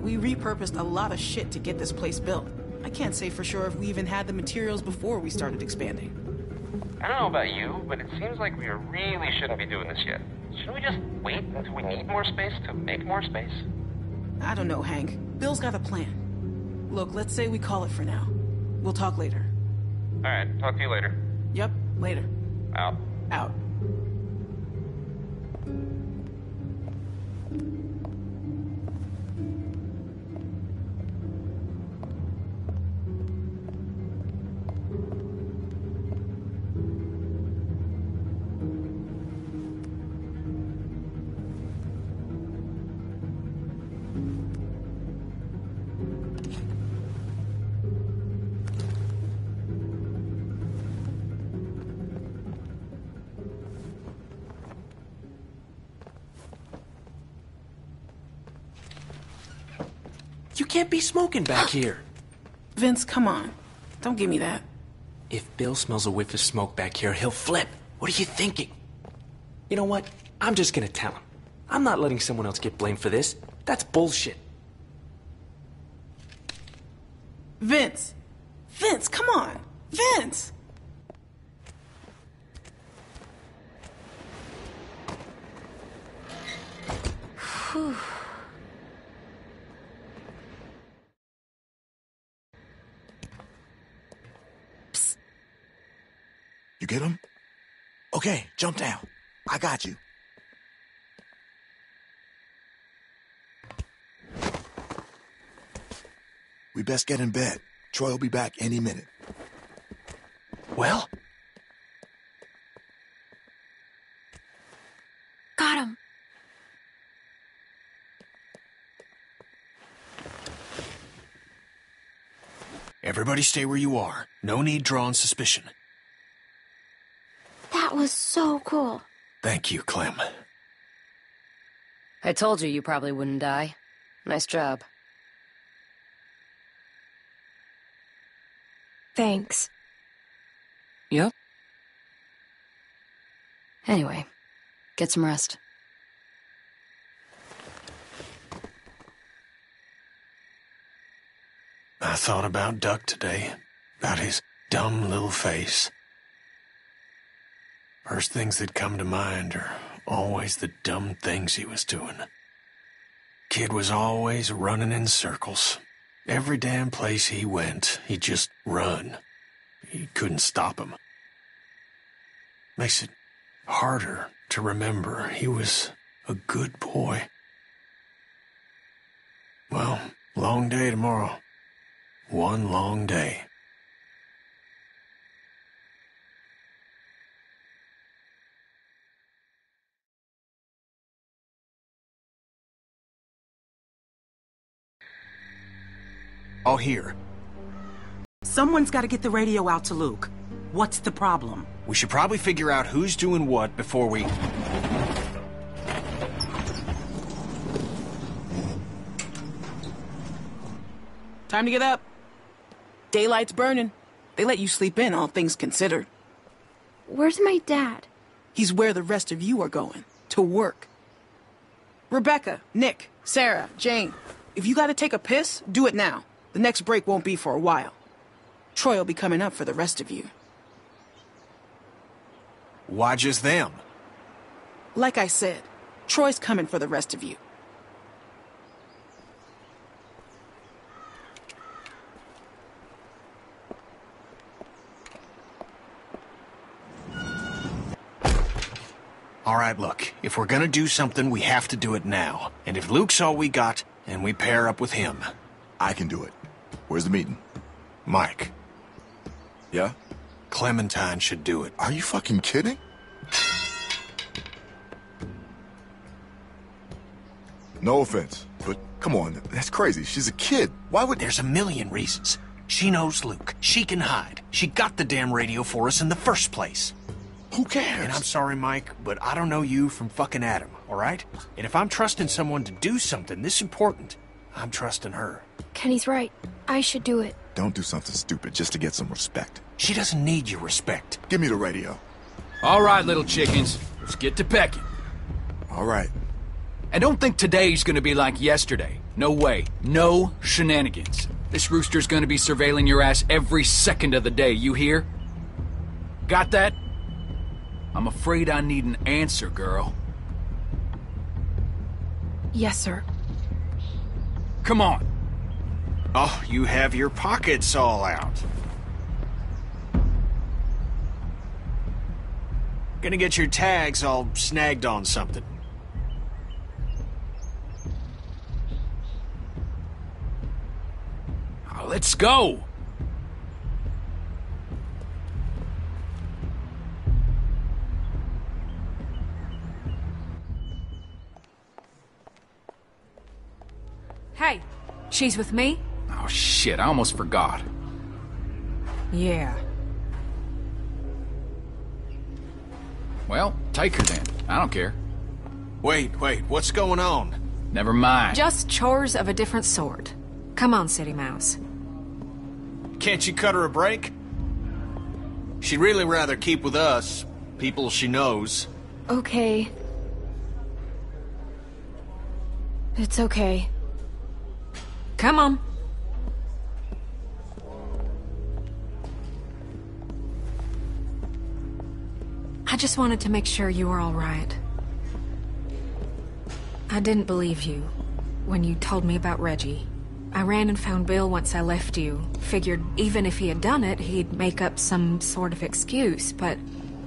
We repurposed a lot of shit to get this place built. I can't say for sure if we even had the materials before we started expanding. I don't know about you, but it seems like we really shouldn't be doing this yet. Shouldn't we just wait until we need more space to make more space? I don't know, Hank. Bill's got a plan. Look, let's say we call it for now. We'll talk later. Alright, talk to you later. Yep, later. Out. Out. Can't be smoking back here. Vince, come on. Don't give me that. If Bill smells a whiff of smoke back here, he'll flip. What are you thinking? You know what? I'm just gonna tell him. I'm not letting someone else get blamed for this. That's bullshit. Vince! Vince, come on! Vince! Whew. You get him? Okay, jump down. I got you. We best get in bed. Troy will be back any minute. Well? Got him. Everybody stay where you are. No need drawing suspicion. That was so cool. Thank you, Clem. I told you you probably wouldn't die. Nice job. Thanks. Yep. Anyway, get some rest. I thought about Duck today, about his dumb little face. First things that come to mind are always the dumb things he was doing. Kid was always running in circles. Every damn place he went, he'd just run. You couldn't stop him. Makes it harder to remember he was a good boy. Well, long day tomorrow. One long day. All here. Someone's got to get the radio out to Luke. What's the problem? We should probably figure out who's doing what before we. Time to get up. Daylight's burning. They let you sleep in, all things considered. Where's my dad? He's where the rest of you are going. To work. Rebecca, Nick, Sarah, Jane. If you gotta take a piss, do it now. The next break won't be for a while. Troy will be coming up for the rest of you. Why just them? Like I said, Troy's coming for the rest of you. All right, look, if we're gonna do something, we have to do it now. And if Luke's all we got, and we pair up with him. I can do it. Where's the meeting? Mike. Yeah? Clementine should do it. Are you fucking kidding? No offense, but come on, that's crazy. She's a kid. Why would... There's a million reasons. She knows Luke. She can hide. She got the damn radio for us in the first place. Who cares? And I'm sorry, Mike, but I don't know you from fucking Adam, all right? And if I'm trusting someone to do something this important, I'm trusting her. Kenny's right. I should do it. Don't do something stupid just to get some respect. She doesn't need your respect. Give me the radio. All right, little chickens. Let's get to pecking. All right. And don't think today's gonna be like yesterday. No way. No shenanigans. This rooster's gonna be surveilling your ass every second of the day, you hear? Got that? I'm afraid I need an answer, girl. Yes, sir. Come on. Oh, you have your pockets all out. Gonna get your tags all snagged on something. Oh, let's go. Hey, she's with me? Oh, shit, I almost forgot. Yeah. Well, take her then. I don't care. Wait, wait, what's going on? Never mind. Just chores of a different sort. Come on, City Mouse. Can't you cut her a break? She'd really rather keep with us, people she knows. Okay. It's okay. Come on. I just wanted to make sure you were all right. I didn't believe you when you told me about Reggie. I ran and found Bill once I left you. Figured even if he had done it, he'd make up some sort of excuse, but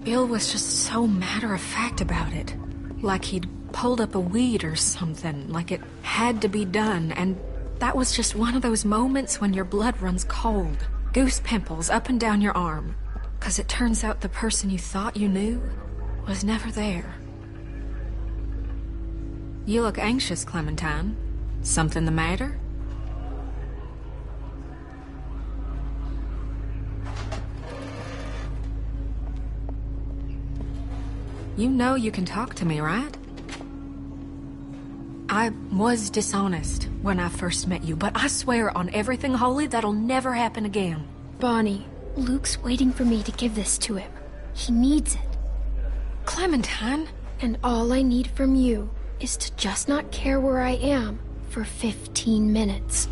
Bill was just so matter of fact about it. Like he'd pulled up a weed or something, like it had to be done, and that was just one of those moments when your blood runs cold. Goose pimples up and down your arm. Because it turns out the person you thought you knew was never there. You look anxious, Clementine. Something the matter? You know you can talk to me, right? I was dishonest when I first met you, but I swear on everything holy that'll never happen again. Bonnie, Luke's waiting for me to give this to him. He needs it. Clementine? And all I need from you is to just not care where I am for 15 minutes.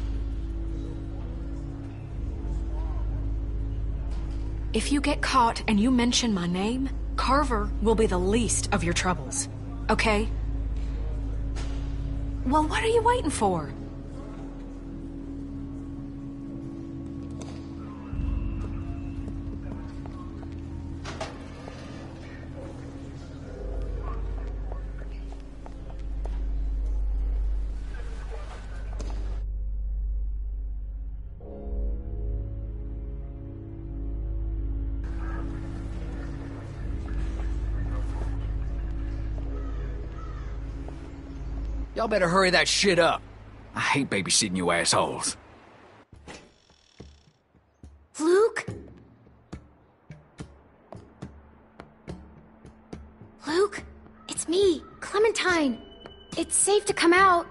If you get caught and you mention my name, Carver will be the least of your troubles. Okay? Well, what are you waiting for? Y'all better hurry that shit up. I hate babysitting you assholes. Luke? Luke? It's me, Clementine. It's safe to come out.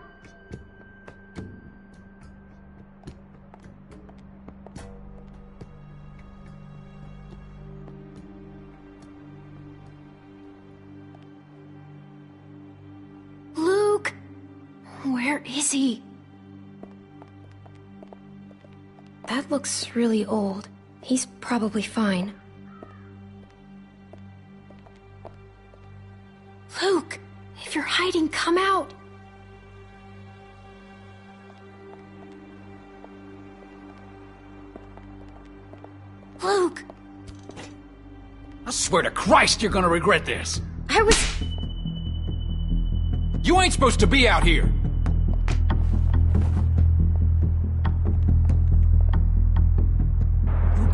Where is he? That looks really old. He's probably fine. Luke! If you're hiding, come out! Luke! I swear to Christ you're gonna regret this. I was. You ain't supposed to be out here.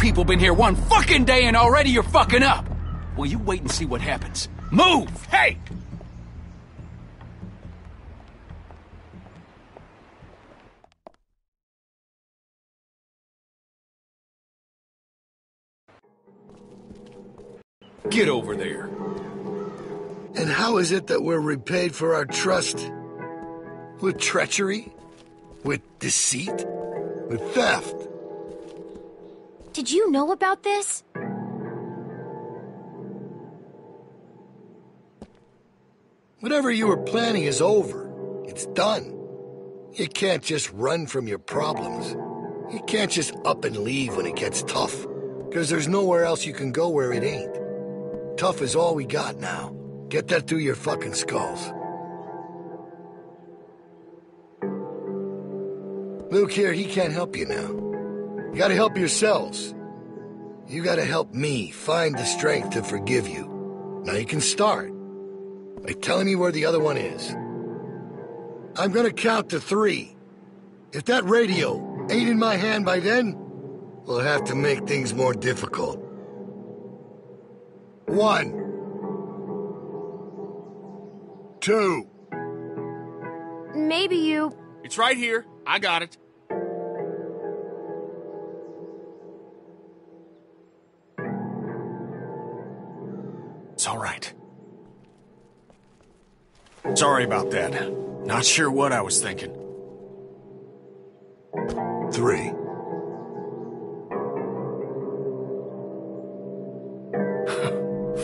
People been here one fucking day and already you're fucking up. Well, you wait and see what happens. Move! Hey! Get over there. And how is it that we're repaid for our trust? With treachery? With deceit? With theft? Did you know about this? Whatever you were planning is over. It's done. You can't just run from your problems. You can't just up and leave when it gets tough. Because there's nowhere else you can go where it ain't. Tough is all we got now. Get that through your fucking skulls. Luke here, he can't help you now. You gotta help yourselves. You gotta help me find the strength to forgive you. Now you can start by telling me where the other one is. I'm gonna count to three. If that radio ain't in my hand by then, we'll have to make things more difficult. One. Two. Maybe you. It's right here. I got it. It's all right. Sorry about that. Not sure what I was thinking. Three.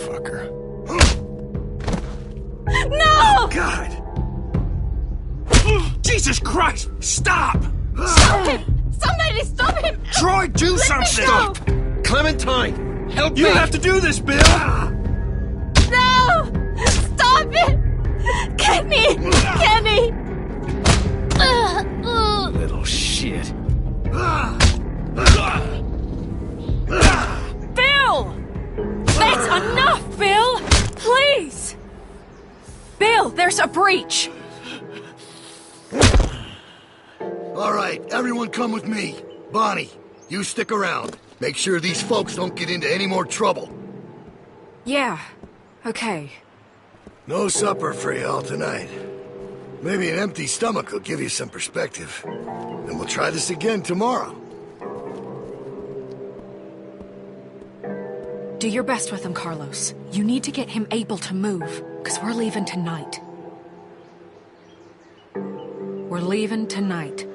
Fucker. No! Oh, God! Jesus Christ! Stop! Stop him! Somebody stop him! Troy, do Let me something! go! Clementine! Help You me! have to do this, Bill! Kenny! Kenny! Little shit. Bill! That's enough, Bill! Please! Bill, there's a breach! All right, everyone come with me. Bonnie, you stick around. Make sure these folks don't get into any more trouble. Yeah, okay. No supper for y'all tonight. Maybe an empty stomach will give you some perspective. Then we'll try this again tomorrow. Do your best with him, Carlos. You need to get him able to move, because we're leaving tonight. We're leaving tonight.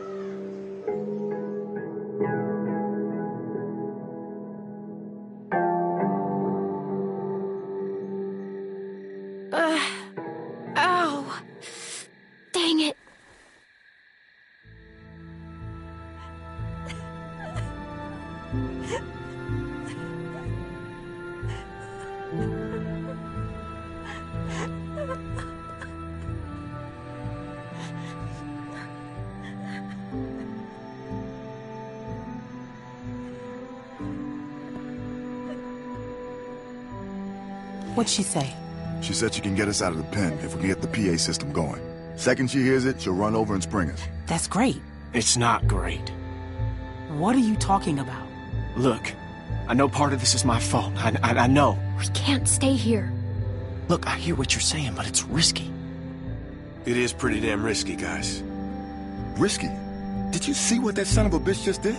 What'd she say? She said she can get us out of the pen if we can get the PA system going. Second she hears it, she'll run over and spring us. That's great. It's not great. What are you talking about? Look, I know part of this is my fault. I, I, I know. We can't stay here. Look, I hear what you're saying, but it's risky. It is pretty damn risky, guys. Risky? Did you see what that son of a bitch just did?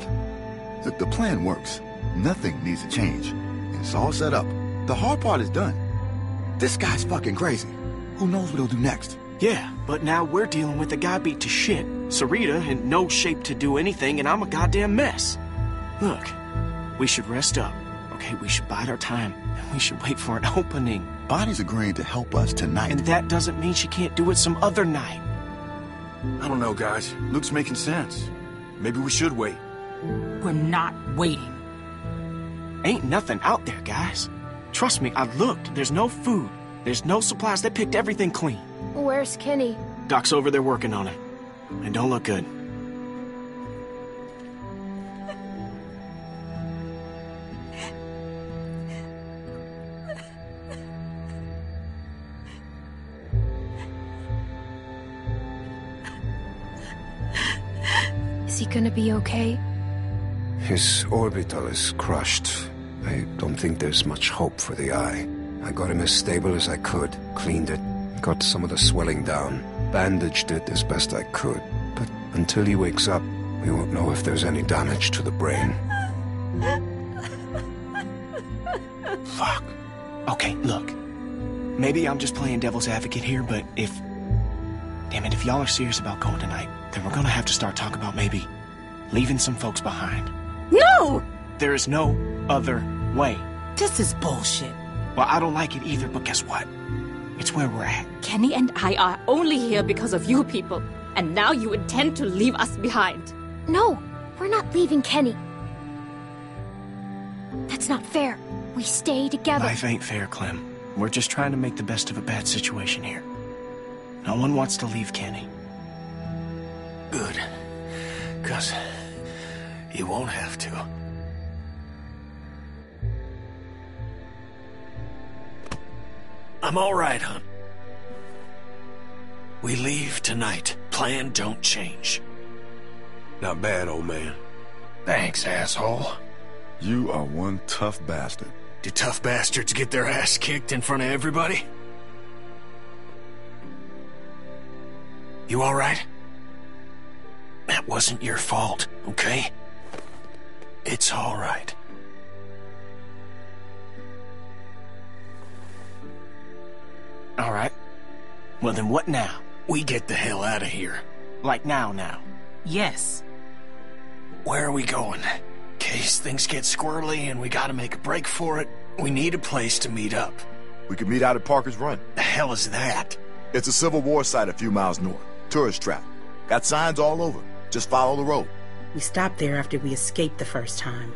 Look, the plan works. Nothing needs to change. It's all set up. The hard part is done. This guy's fucking crazy. Who knows what he'll do next? Yeah, but now we're dealing with a guy beat to shit. Sarita in no shape to do anything, and I'm a goddamn mess. Look, we should rest up, okay? We should bide our time, and we should wait for an opening. Bonnie's agreeing to help us tonight. And that doesn't mean she can't do it some other night. I don't know, guys. Luke's making sense. Maybe we should wait. We're not waiting. Ain't nothing out there, guys. Trust me, I looked. There's no food. There's no supplies. They picked everything clean. Where's Kenny? Doc's over there working on it. It don't look good. Is he gonna be okay? His orbital is crushed. I don't think there's much hope for the eye. I got him as stable as I could, cleaned it, got some of the swelling down, bandaged it as best I could. But until he wakes up, we won't know if there's any damage to the brain. Fuck. Okay, look. Maybe I'm just playing devil's advocate here, but if. Damn it, if y'all are serious about going tonight, then we're gonna have to start talking about maybe leaving some folks behind. No! There is no other way. This is bullshit. Well, I don't like it either, but guess what? It's where we're at. Kenny and I are only here because of you people. And now you intend to leave us behind. No, we're not leaving Kenny. That's not fair. We stay together. Life ain't fair, Clem. We're just trying to make the best of a bad situation here. No one wants to leave Kenny. Good. Because you won't have to. I'm all right, hon. We leave tonight. Plan don't change. Not bad, old man. Thanks, asshole. You are one tough bastard. Do tough bastards get their ass kicked in front of everybody? You all right? That wasn't your fault, okay? It's all All right. Well, then what now? We get the hell out of here. Like now, now. Yes. Where are we going? In case things get squirrely and we gotta make a break for it, we need a place to meet up. We could meet out at Parker's Run. The hell is that? It's a Civil War site a few miles north. Tourist trap. Got signs all over. Just follow the road. We stopped there after we escaped the first time.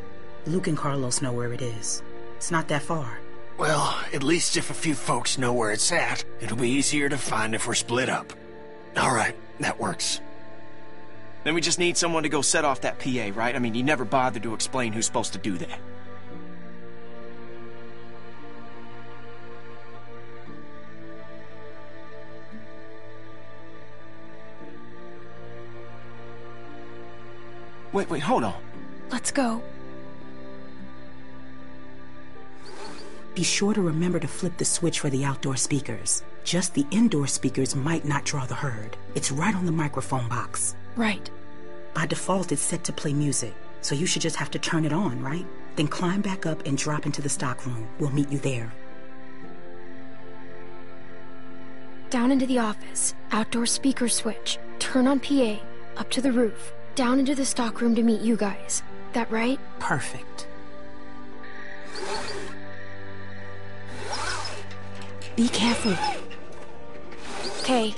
Luke and Carlos know where it is. It's not that far. Well, at least if a few folks know where it's at, it'll be easier to find if we're split up. All right, that works. Then we just need someone to go set off that PA, right? I mean, you never bothered to explain who's supposed to do that. Wait, wait, hold on. Let's go. Be sure to remember to flip the switch for the outdoor speakers. Just the indoor speakers might not draw the herd. It's right on the microphone box. Right. By default, it's set to play music, so you should just have to turn it on, right? Then climb back up and drop into the stockroom. We'll meet you there. Down into the office. Outdoor speaker switch. Turn on PA. Up to the roof. Down into the stockroom to meet you guys. That right? Perfect. Be careful. Okay.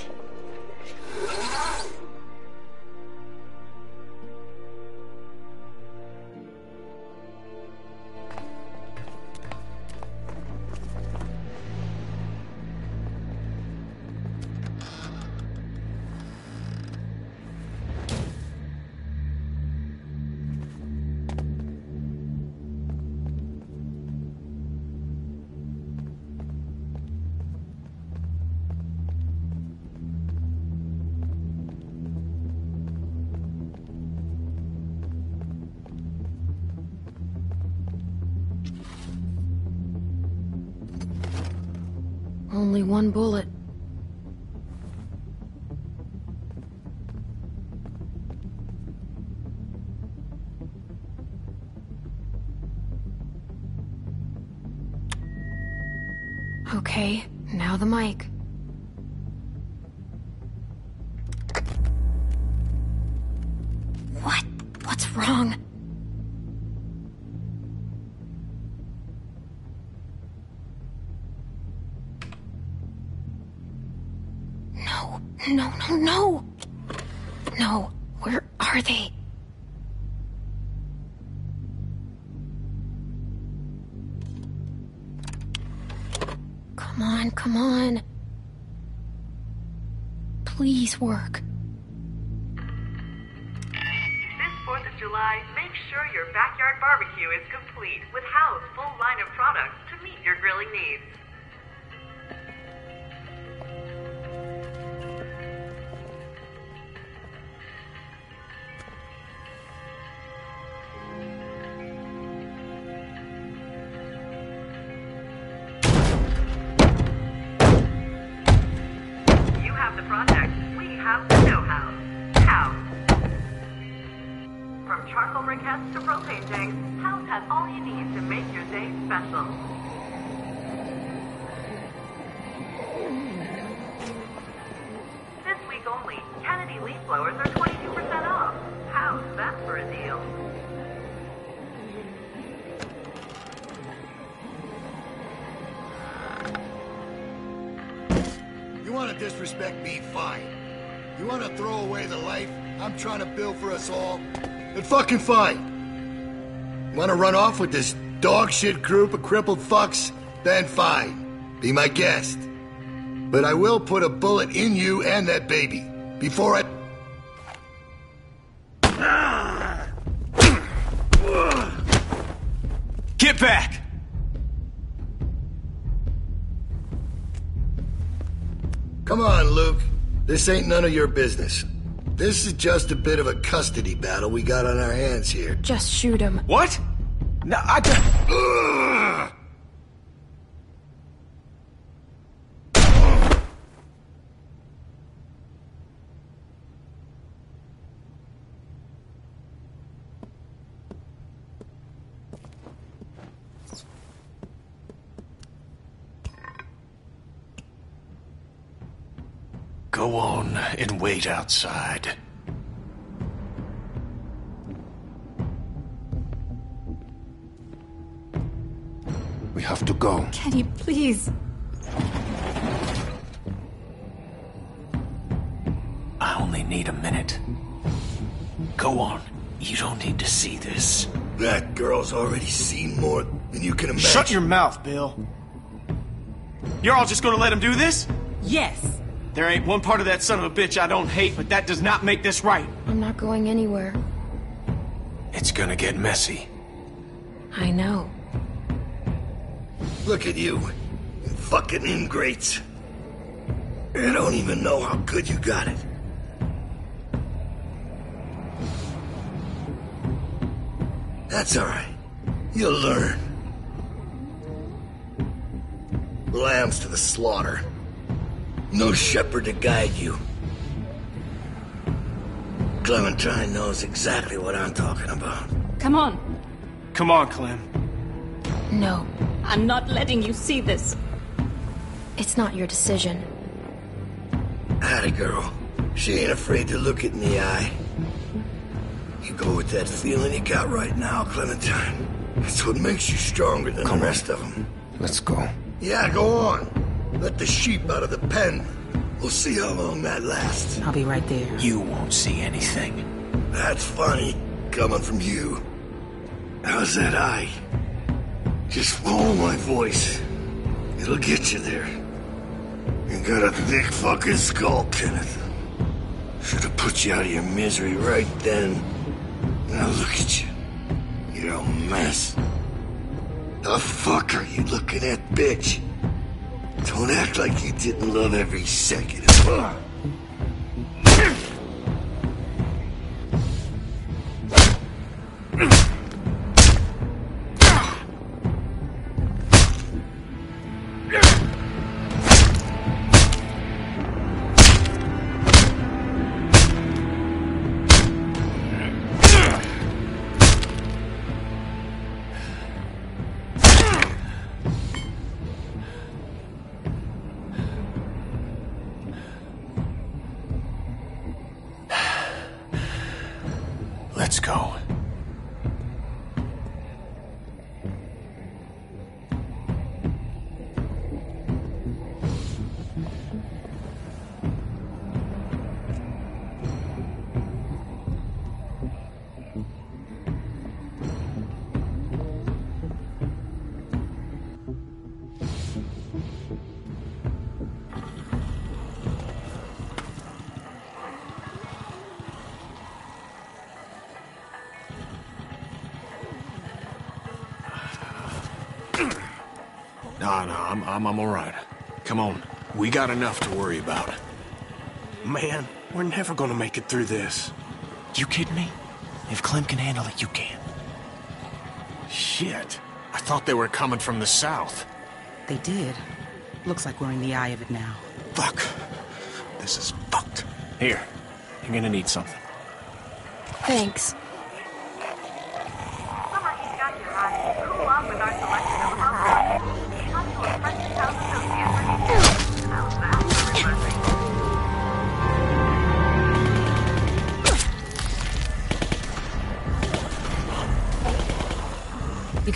Only one bullet. Okay, now the mic. Work. This 4th of July, make sure your backyard barbecue is complete with Howe's full line of products to meet your grilling needs. I'm trying to build for us all? Then fucking fine. Want to run off with this dog shit group of crippled fucks? Then fine. Be my guest. But I will put a bullet in you and that baby before I. Get back! Come on, Luke. This ain't none of your business. This is just a bit of a custody battle we got on our hands here. Just shoot him. What? No, I don't. Go on and wait outside. We have to go. Kenny, please. I only need a minute. Go on. You don't need to see this. That girl's already seen more than you can imagine. Shut your mouth, Bill. You're all just gonna let him do this? Yes. There ain't one part of that son of a bitch I don't hate, but that does not make this right. I'm not going anywhere. It's gonna get messy. I know. Look at you. Fucking ingrates. I don't even know how good you got it. That's alright. You'll learn. Lambs to the slaughter. No shepherd to guide you. Clementine knows exactly what I'm talking about. Come on. Come on, Clem. No, I'm not letting you see this. it's not your decision. Atta girl. She ain't afraid to look it in the eye. You go with that feeling you got right now, Clementine. That's what makes you stronger than Come the on. rest of them. Let's go. Yeah, go on. Let the sheep out of the pen. We'll see how long that lasts. I'll be right there. You won't see anything. That's funny, coming from you. How's that eye? Just follow my voice. It'll get you there. You got a thick fucking skull, Kenneth. Should have put you out of your misery right then. Now look at you. You're a mess. The fuck are you looking at, bitch? Don't act like you didn't love every second. Ugh. Nah, nah, I'm, I'm, I'm all right. Come on. We got enough to worry about. Man, we're never gonna make it through this. You kidding me? If Clem can handle it, you can. Shit. I thought they were coming from the south. They did. Looks like we're in the eye of it now. Fuck. This is fucked. Here, you're gonna need something. Thanks.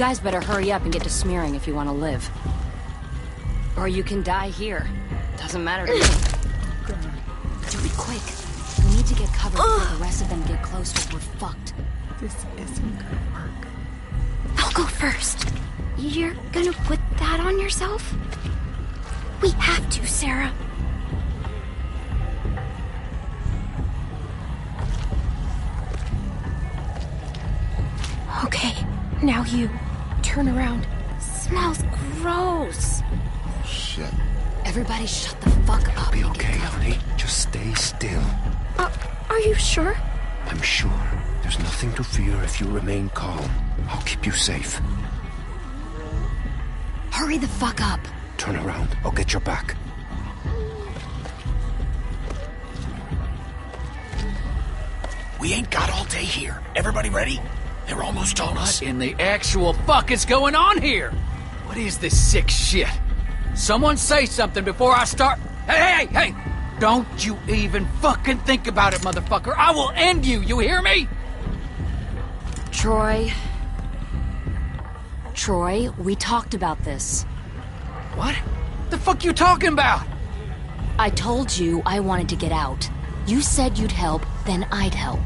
Guys better hurry up and get to smearing if you want to live. Or you can die here. Doesn't matter to me. Do it quick. We need to get covered before the rest of them get close or we're fucked. This isn't gonna work. I'll go first. You're gonna put that on yourself? We have to, Sarah. Okay, now you. Safe. Hurry the fuck up. Turn around. I'll get your back. We ain't got all day here. Everybody ready? They're almost on us. What in the actual fuck is going on here? What is this sick shit? Someone say something before I start. Hey, hey, hey, hey! Don't you even fucking think about it, motherfucker. I will end you, you hear me? Troy. Troy, we talked about this. What? The fuck you talking about? I told you I wanted to get out. You said you'd help, then I'd help.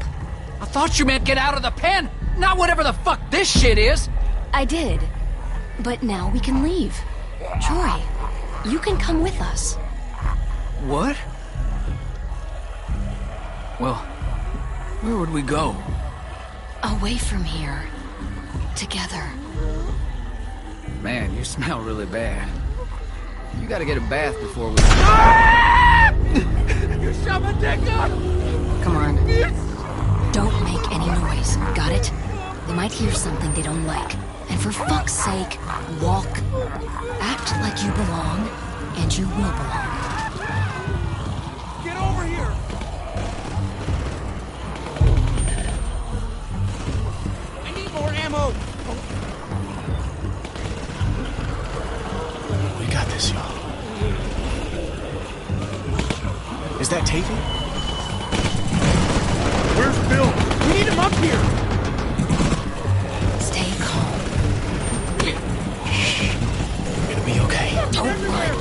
I thought you meant get out of the pen, not whatever the fuck this shit is. I did. But now we can leave. Troy, you can come with us. What? Well, where would we go? Away from here. Together. Man, you smell really bad. You gotta get a bath before we. you shove a dick up! Come on. Don't make any noise. Got it? They might hear something they don't like. And for fuck's sake, walk. Act like you belong, and you will belong. Get over here! I need more ammo! We y'all. Is that Tavy? Where's Bill? We need him up here! Stay calm. It'll be okay. Don't run.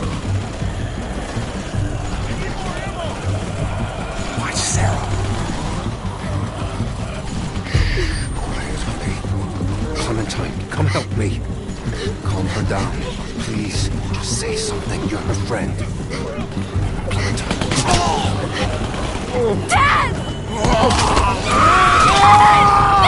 Watch Sarah. Quiet, honey. Clementine, come help me. Calm her down. Please, just say something. You're a friend. Dad! Ah!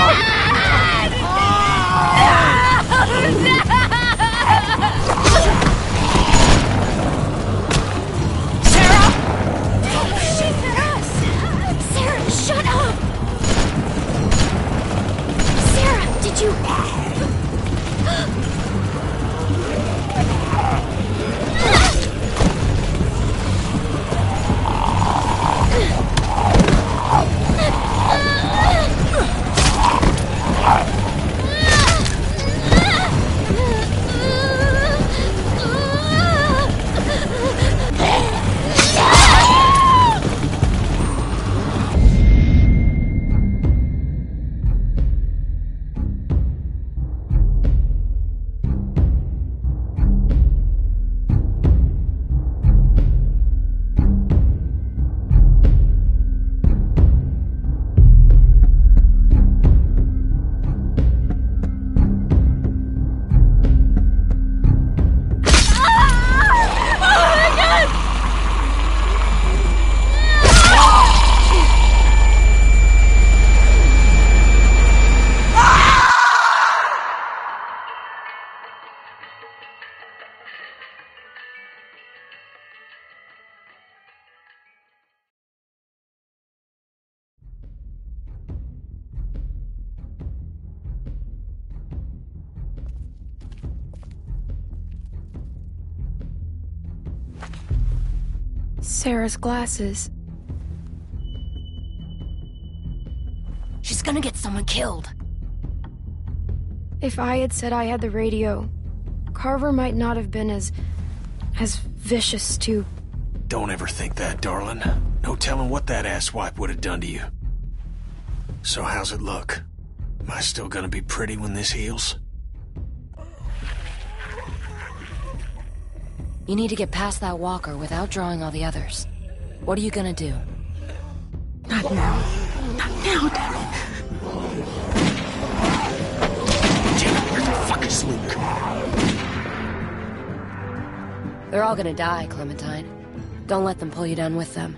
Sarah's glasses. She's gonna get someone killed. If I had said I had the radio, Carver might not have been as. as vicious to. Don't ever think that, darling. No telling what that asswipe would have done to you. So how's it look? Am I still gonna be pretty when this heals? You need to get past that walker without drawing all the others. What are you gonna do? Not now. Not now, damn it. Damn it, where the fuck is Luke? They're all gonna die, Clementine. Don't let them pull you down with them.